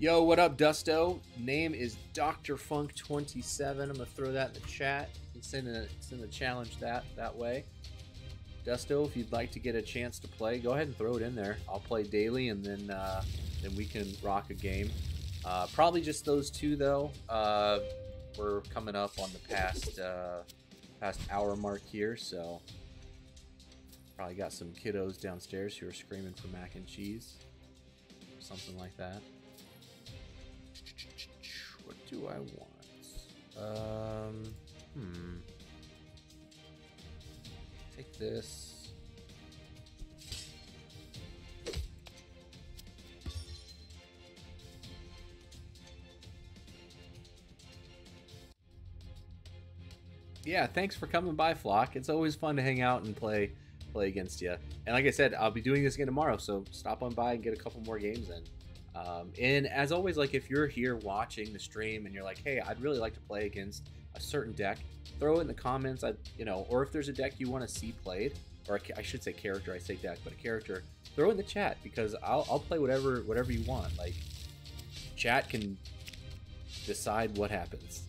Yo, what up, Dusto? Name is Doctor Funk 27. I'm gonna throw that in the chat. And send a send a challenge that that way. Dusto, if you'd like to get a chance to play, go ahead and throw it in there. I'll play daily, and then uh, then we can rock a game. Uh, probably just those two though. Uh, we're coming up on the past uh, past hour mark here, so Probably got some kiddos downstairs who are screaming for mac and cheese. Something like that. Do I want? Um, hmm. Take this. Yeah, thanks for coming by, Flock. It's always fun to hang out and play play against you. And like I said, I'll be doing this again tomorrow, so stop on by and get a couple more games in. Um, and as always, like if you're here watching the stream and you're like, hey, I'd really like to play against a certain deck, throw it in the comments. I, you know, or if there's a deck you want to see played, or I should say character, I say deck, but a character, throw in the chat because I'll, I'll play whatever whatever you want. Like, chat can decide what happens.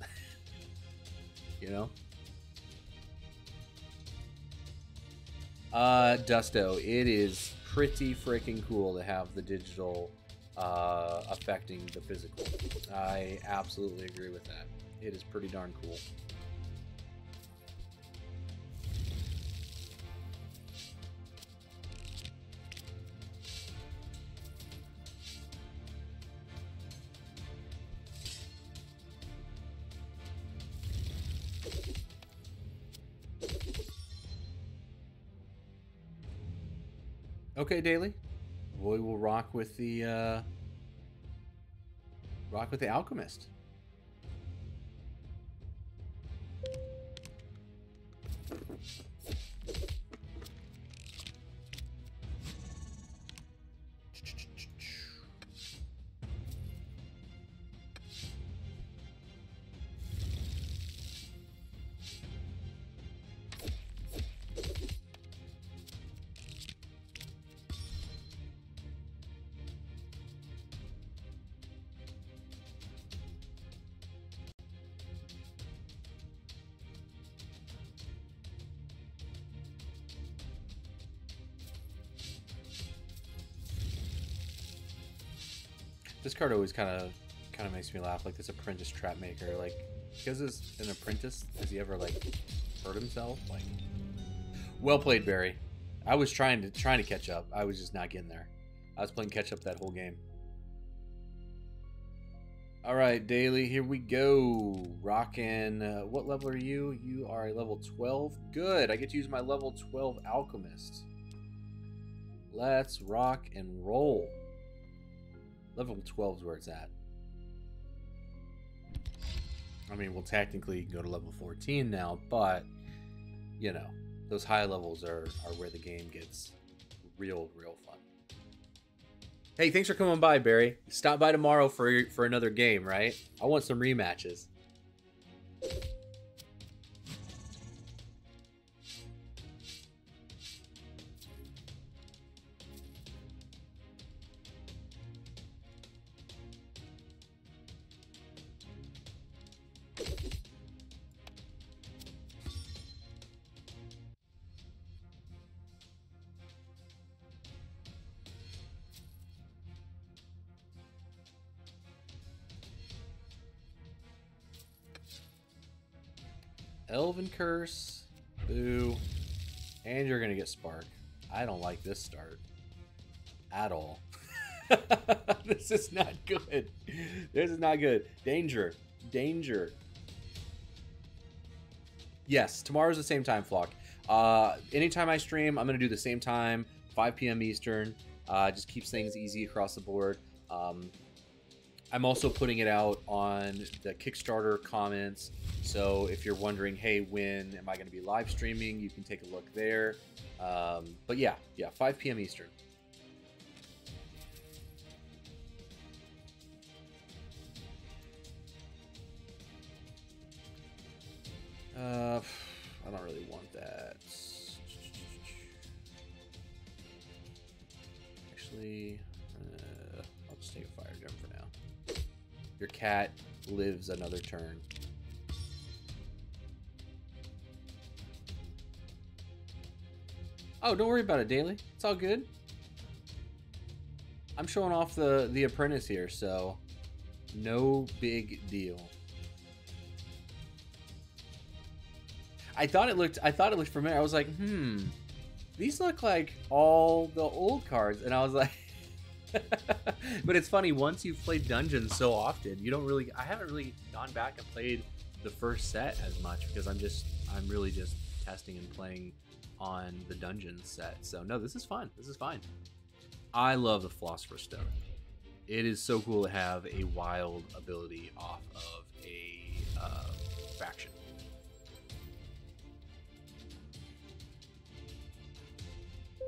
you know. Uh, Dusto, it is pretty freaking cool to have the digital uh, affecting the physical. I absolutely agree with that. It is pretty darn cool. Okay, Daily. Rock with the uh, rock with the Alchemist. Card always kind of kind of makes me laugh. Like this apprentice trap maker. Like because it's an apprentice, has he ever like hurt himself? Like, well played, Barry. I was trying to trying to catch up. I was just not getting there. I was playing catch up that whole game. All right, Daily, here we go. Rockin', uh, what level are you? You are a level 12. Good, I get to use my level 12 Alchemist. Let's rock and roll. Level 12 is where it's at. I mean, well, technically go to level 14 now, but, you know, those high levels are, are where the game gets real, real fun. Hey, thanks for coming by, Barry. Stop by tomorrow for for another game, right? I want some rematches. Elven Curse. Boo. And you're going to get Spark. I don't like this start. At all. this is not good. This is not good. Danger. Danger. Yes, tomorrow's the same time, Flock. Uh, anytime I stream, I'm going to do the same time, 5 p.m. Eastern. Uh, just keeps things easy across the board. Um, I'm also putting it out on the Kickstarter comments. So if you're wondering, hey, when am I going to be live streaming? You can take a look there. Um, but yeah, yeah, 5 p.m. Eastern. Uh, I don't really want that. Actually, Your cat lives another turn. Oh, don't worry about it, Daily. It's all good. I'm showing off the the apprentice here, so no big deal. I thought it looked I thought it looked familiar. I was like, hmm, these look like all the old cards, and I was like. but it's funny once you've played dungeons so often you don't really i haven't really gone back and played the first set as much because i'm just i'm really just testing and playing on the dungeon set. So no this is fun. This is fine. I love the philosopher's stone. It is so cool to have a wild ability off of a uh, faction.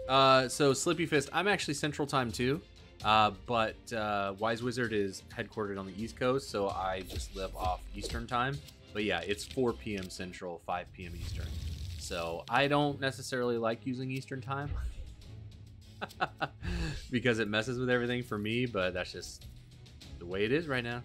Uh, so Slippy Fist, I'm actually Central Time too, uh, but uh, Wise Wizard is headquartered on the East Coast, so I just live off Eastern Time. But yeah, it's 4 p.m. Central, 5 p.m. Eastern. So I don't necessarily like using Eastern Time because it messes with everything for me, but that's just the way it is right now.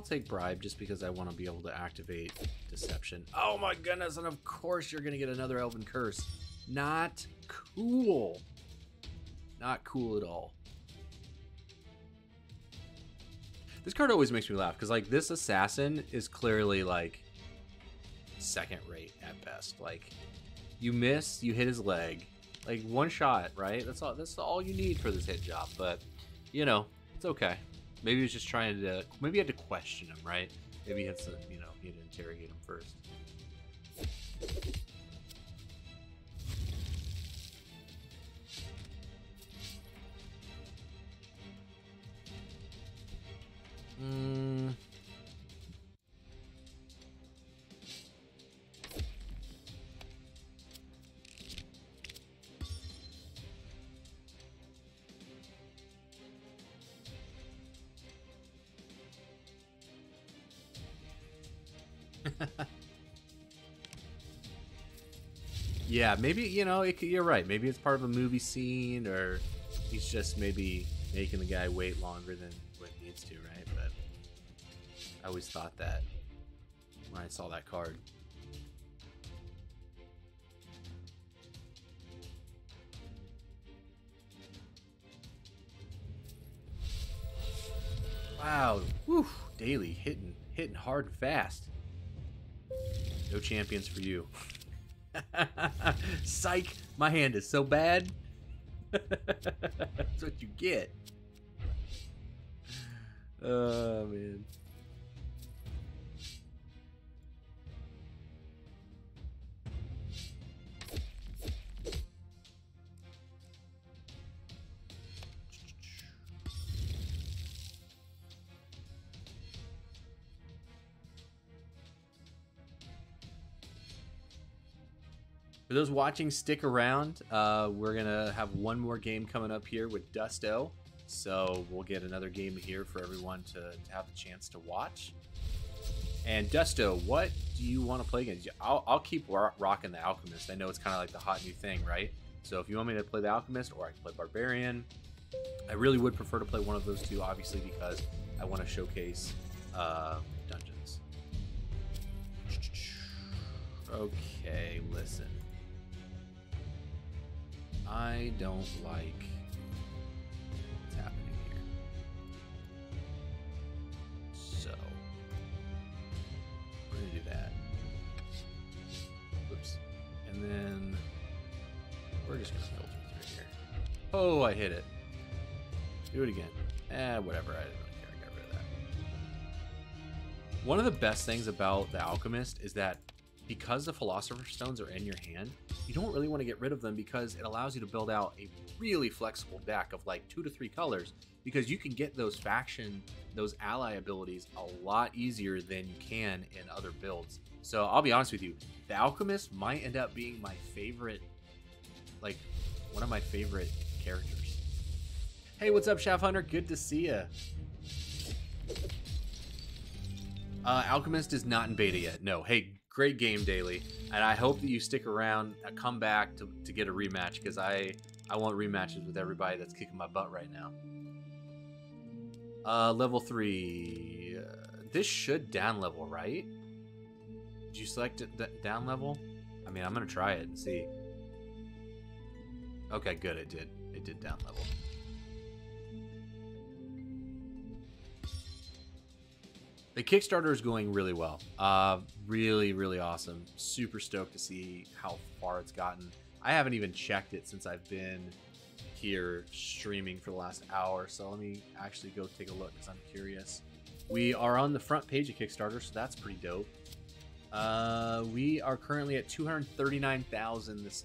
I'll take bribe just because I want to be able to activate deception. Oh my goodness! And of course you're gonna get another elven curse. Not cool. Not cool at all. This card always makes me laugh because like this assassin is clearly like second rate at best. Like you miss, you hit his leg, like one shot, right? That's all. That's all you need for this hit job. But you know, it's okay. Maybe he was just trying to. Maybe he had to question him, right? Maybe he had to, you know, he had to interrogate him first. Mm. Yeah, maybe you know it, you're right. Maybe it's part of a movie scene, or he's just maybe making the guy wait longer than what needs to, right? But I always thought that when I saw that card. Wow, whew, daily hitting hitting hard and fast. No champions for you. Psych! My hand is so bad. That's what you get. Oh, man. For those watching, stick around. Uh, we're gonna have one more game coming up here with Dusto, so we'll get another game here for everyone to, to have the chance to watch. And Dusto, what do you want to play against? I'll, I'll keep rocking the Alchemist. I know it's kind of like the hot new thing, right? So if you want me to play the Alchemist or I can play Barbarian, I really would prefer to play one of those two, obviously, because I want to showcase uh, dungeons. Okay, listen. I don't like what's happening here. So, we're going to do that. Whoops. And then we're just going to filter through here. Oh, I hit it. Do it again. Eh, whatever. I really care. I got rid of that. One of the best things about the Alchemist is that because the Philosopher Stones are in your hand, you don't really want to get rid of them because it allows you to build out a really flexible deck of like two to three colors because you can get those faction, those ally abilities a lot easier than you can in other builds. So I'll be honest with you, the Alchemist might end up being my favorite, like one of my favorite characters. Hey, what's up, Shaft Hunter? Good to see you. Uh, Alchemist is not in beta yet. No. Hey, great game, Daily, and I hope that you stick around, uh, come back to, to get a rematch because I I want rematches with everybody that's kicking my butt right now. Uh, level three. Uh, this should down level, right? Did you select it down level? I mean, I'm gonna try it and see. Okay, good. It did. It did down level. The Kickstarter is going really well. Uh, really, really awesome. Super stoked to see how far it's gotten. I haven't even checked it since I've been here streaming for the last hour. So let me actually go take a look because I'm curious. We are on the front page of Kickstarter, so that's pretty dope. Uh, we are currently at 239,000. This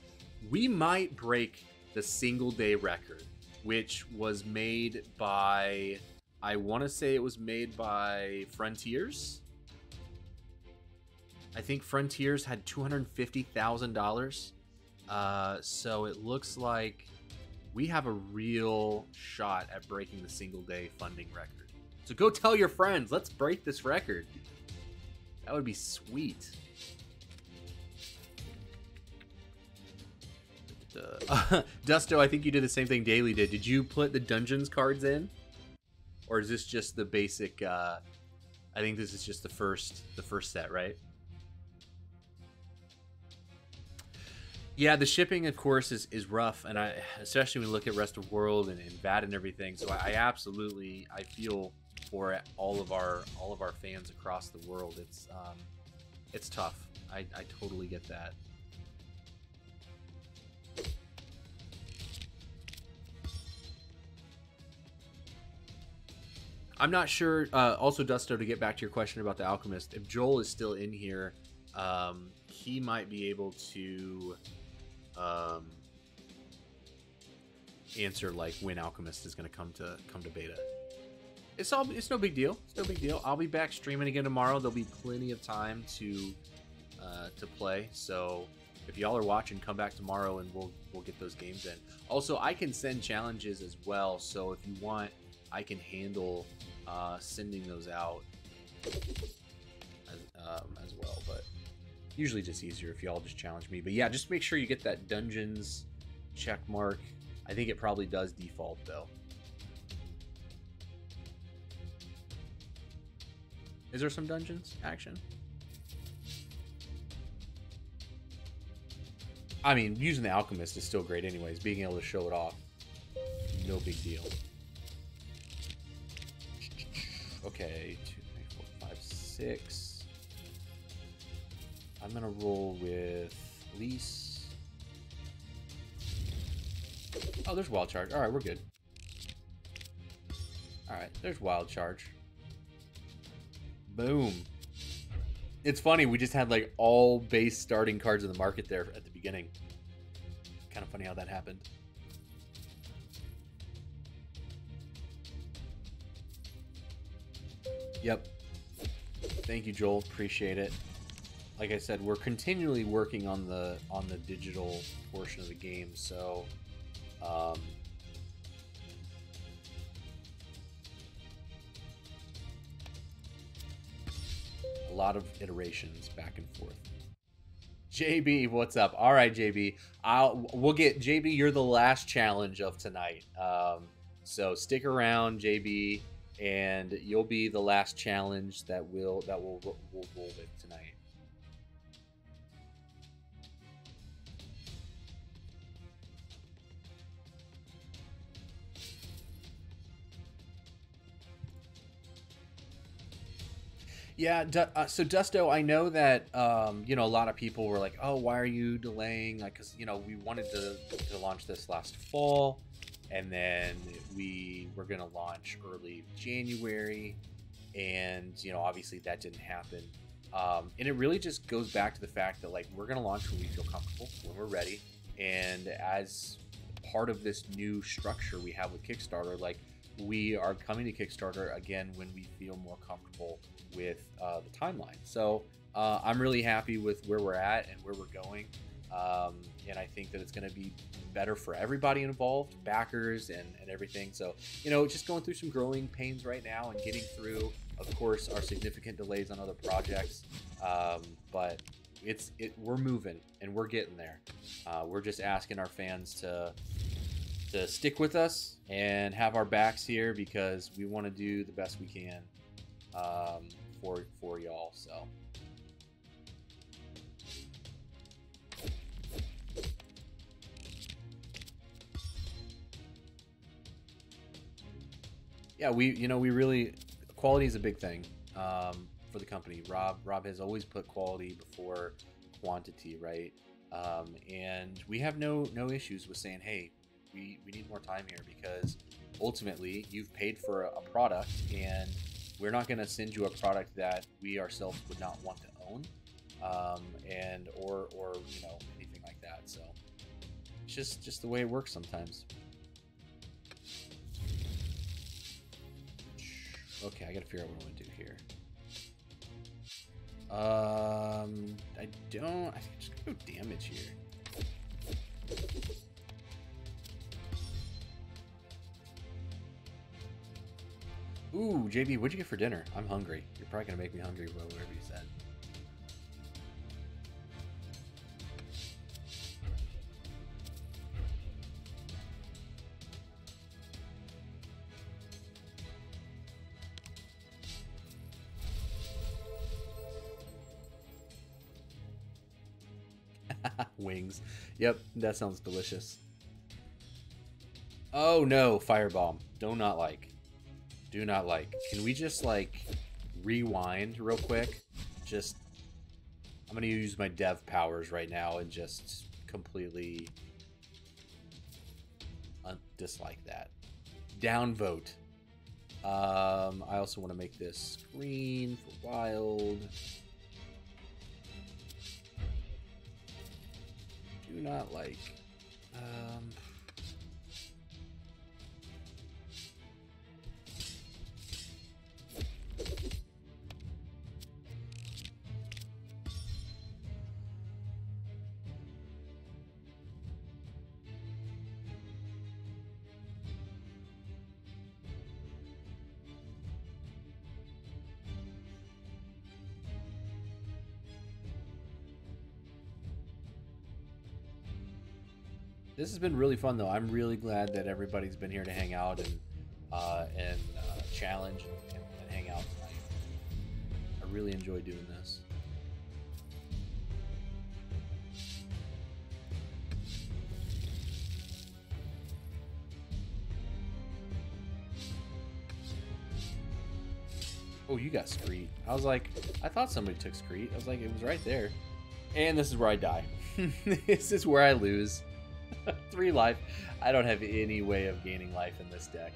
we might break the single day record, which was made by I want to say it was made by Frontiers. I think Frontiers had $250,000. Uh, so it looks like we have a real shot at breaking the single day funding record. So go tell your friends, let's break this record. That would be sweet. Uh, Dusto, I think you did the same thing Daily did. Did you put the dungeons cards in? Or is this just the basic? Uh, I think this is just the first the first set, right? Yeah, the shipping, of course, is, is rough, and I especially when we look at rest of world and, and and everything. So I, I absolutely I feel for all of our all of our fans across the world. It's um, it's tough. I, I totally get that. I'm not sure. Uh, also, Dusto, to get back to your question about the Alchemist, if Joel is still in here, um, he might be able to um, answer like when Alchemist is going to come to come to beta. It's all. It's no big deal. It's no big deal. I'll be back streaming again tomorrow. There'll be plenty of time to uh, to play. So if y'all are watching, come back tomorrow and we'll we'll get those games in. Also, I can send challenges as well. So if you want I can handle uh, sending those out as, um, as well. But usually just easier if y'all just challenge me. But yeah, just make sure you get that dungeons check mark. I think it probably does default though. Is there some dungeons action? I mean, using the alchemist is still great anyways. Being able to show it off, no big deal. Okay, two, three, four, five, six. I'm gonna roll with Lise. Oh, there's Wild Charge. Alright, we're good. Alright, there's Wild Charge. Boom. It's funny, we just had like all base starting cards in the market there at the beginning. Kind of funny how that happened. Yep. Thank you, Joel. Appreciate it. Like I said, we're continually working on the on the digital portion of the game, so um, a lot of iterations back and forth. JB, what's up? All right, JB. I'll we'll get JB. You're the last challenge of tonight. Um, so stick around, JB, and you'll be the last challenge that will that will will roll with tonight. Yeah, uh, so Dusto, I know that um, you know a lot of people were like, "Oh, why are you delaying?" Like, cause you know we wanted to to launch this last fall, and then we were gonna launch early January, and you know obviously that didn't happen. Um, and it really just goes back to the fact that like we're gonna launch when we feel comfortable, when we're ready, and as part of this new structure we have with Kickstarter, like we are coming to Kickstarter again when we feel more comfortable with uh, the timeline. So uh, I'm really happy with where we're at and where we're going. Um, and I think that it's going to be better for everybody involved, backers and, and everything. So, you know, just going through some growing pains right now and getting through, of course, our significant delays on other projects. Um, but it's it we're moving and we're getting there. Uh, we're just asking our fans to to stick with us and have our backs here because we want to do the best we can. Um, for for y'all. So. Yeah, we you know we really quality is a big thing um, for the company. Rob Rob has always put quality before quantity, right? Um, and we have no no issues with saying, hey, we we need more time here because ultimately you've paid for a, product and we're not going to send you a product that we ourselves would not want to own, um, and or or you know anything like that. So it's just just the way it works sometimes. Okay, I gotta figure out what I want to do here. Um, I don't. I think I'm just gonna go damage here. Ooh, JB, what'd you get for dinner? I'm hungry. You're probably gonna make me hungry, whatever you said. Yep, that sounds delicious. Oh no, firebomb. Do not like do not like. Can we just like rewind real quick? Just I'm gonna use my dev powers right now and just completely dislike that. Downvote. Um, I also want to make this green for wild. Do not like. Um, this has been really fun though. I'm really glad that everybody's been here to hang out and uh, and uh, challenge and, and, hang out tonight. I really enjoy doing this. Oh, you got Screet. I was like, I thought somebody took Screet. I was like, it was right there. And this is where I die. this is where I lose. Three life. I don't have any way of gaining life in this deck.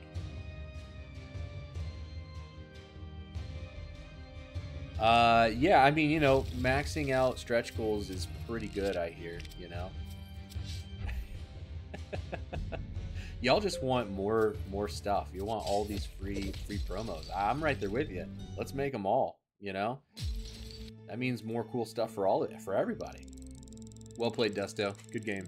Uh, yeah, I mean, you know, maxing out stretch goals is pretty good, I hear, you know? Y'all just want more more stuff. You want all these free free promos. I'm right there with you. Let's make them all, you know? That means more cool stuff for all for everybody. Well played, Dusto. Good game.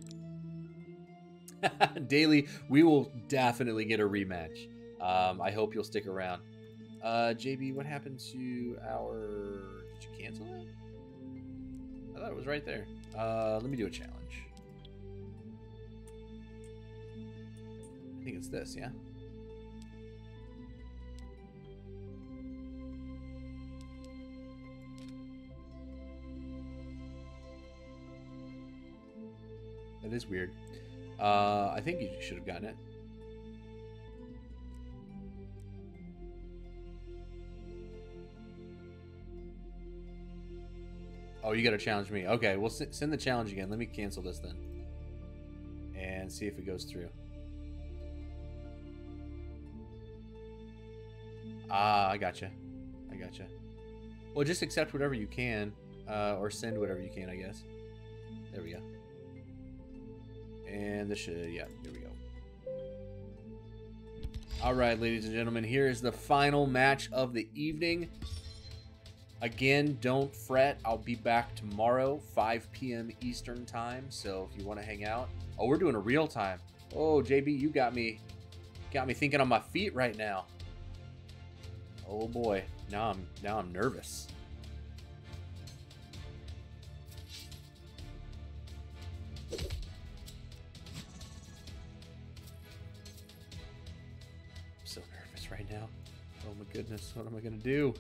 Daily, we will definitely get a rematch. Um, I hope you'll stick around. Uh, JB, what happened to our? Did you cancel it? I thought it was right there. Uh, let me do a challenge. I think it's this, yeah? That is weird. Uh, I think you should have gotten it. Oh, you got to challenge me. Okay, we'll send the challenge again. Let me cancel this then. And see if it goes through. Ah, I gotcha. I gotcha. Well, just accept whatever you can. Uh, or send whatever you can, I guess. There we go. And this should, yeah, here we go. All right, ladies and gentlemen, here is the final match of the evening. Again, don't fret. I'll be back tomorrow, 5 p.m. Eastern time. So if you want to hang out, oh, we're doing a real time. Oh, JB, you got me, got me thinking on my feet right now. Oh boy, now I'm now I'm nervous. What am I gonna do?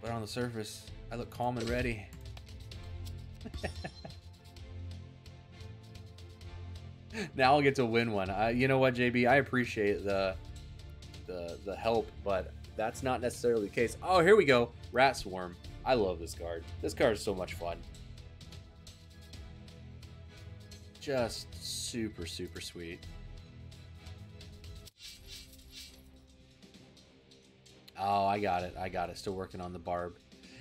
But on the surface, I look calm and ready. now I'll get to win one. I, you know what, JB? I appreciate the the the help, but that's not necessarily the case. Oh, here we go. Rat Swarm. I love this card. This card is so much fun. Just super, super sweet. Oh, I got it. I got it. Still working on the barb.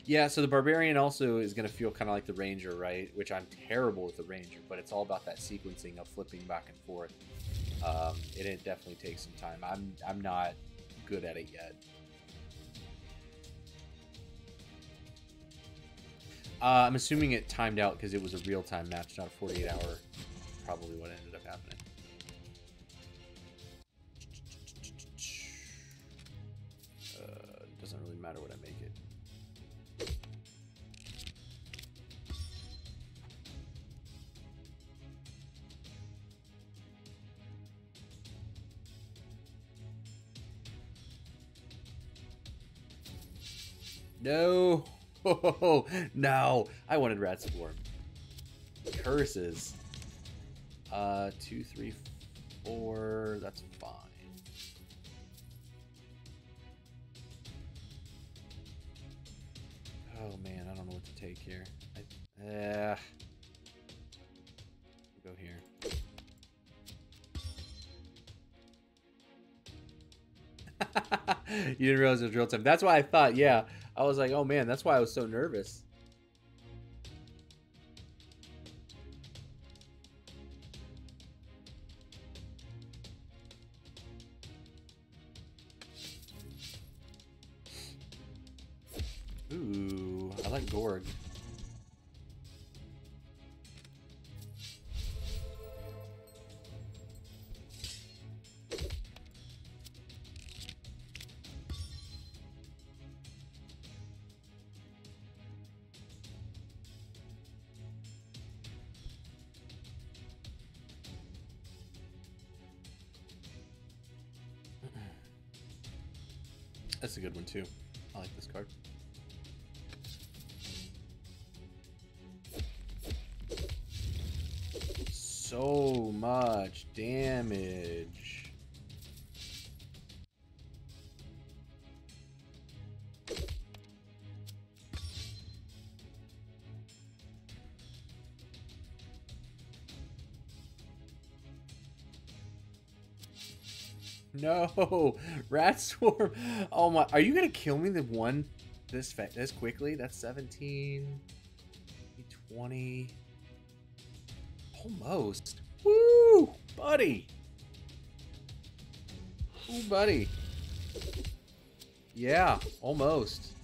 Yeah, so the barbarian also is going to feel kind of like the ranger, right? Which I'm terrible with the ranger, but it's all about that sequencing of flipping back and forth. Um, it, it definitely takes some time. I'm I'm not good at it yet. Uh, I'm assuming it timed out because it was a real time match, not a 48 hour. Probably what ended up happening. Matter I make it. No! No! I wanted Rat Swarm. Curses. Uh, two, three, four. That's Oh man, I don't know what to take here. I, uh, go here. you didn't realize it was real time. That's why I thought, yeah. I was like, oh man, that's why I was so nervous. No, rat swarm. Oh my! Are you gonna kill me the one this this quickly? That's 17, 20. Almost. Woo! Buddy! Ooh, buddy. Yeah, almost.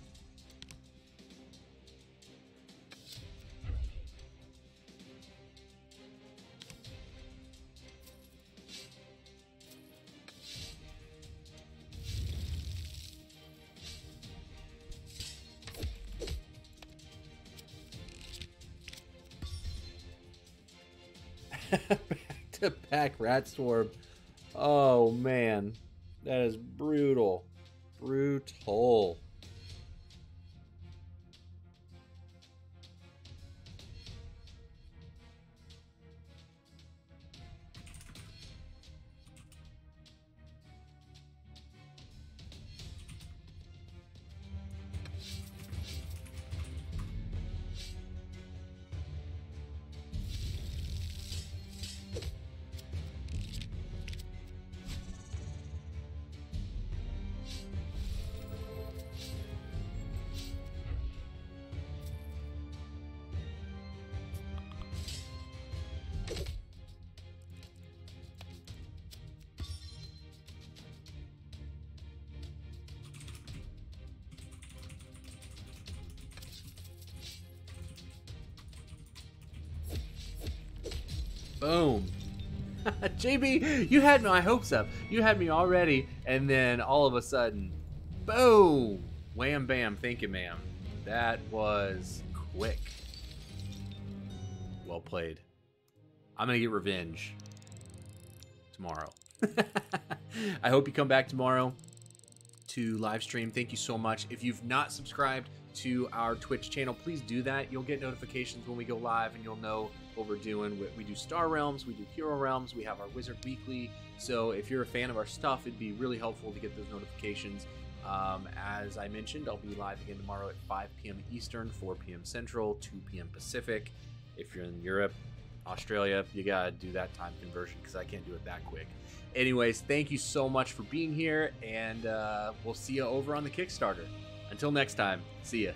Back to back rat swarm. Oh man, that is brutal. Brutal. JB, you had my hopes up. You had me already, and then all of a sudden, boom! Wham bam, thank you, ma'am. That was quick. Well played. I'm gonna get revenge tomorrow. I hope you come back tomorrow to live stream. Thank you so much. If you've not subscribed to our Twitch channel, please do that. You'll get notifications when we go live, and you'll know what we're doing. We, we do Star Realms, we do Hero Realms, we have our Wizard Weekly. So if you're a fan of our stuff, it'd be really helpful to get those notifications. Um, as I mentioned, I'll be live again tomorrow at 5 p.m. Eastern, 4 p.m. Central, 2 p.m. Pacific. If you're in Europe, Australia, you gotta do that time conversion because I can't do it that quick. Anyways, thank you so much for being here, and uh, we'll see you over on the Kickstarter. Until next time, see ya.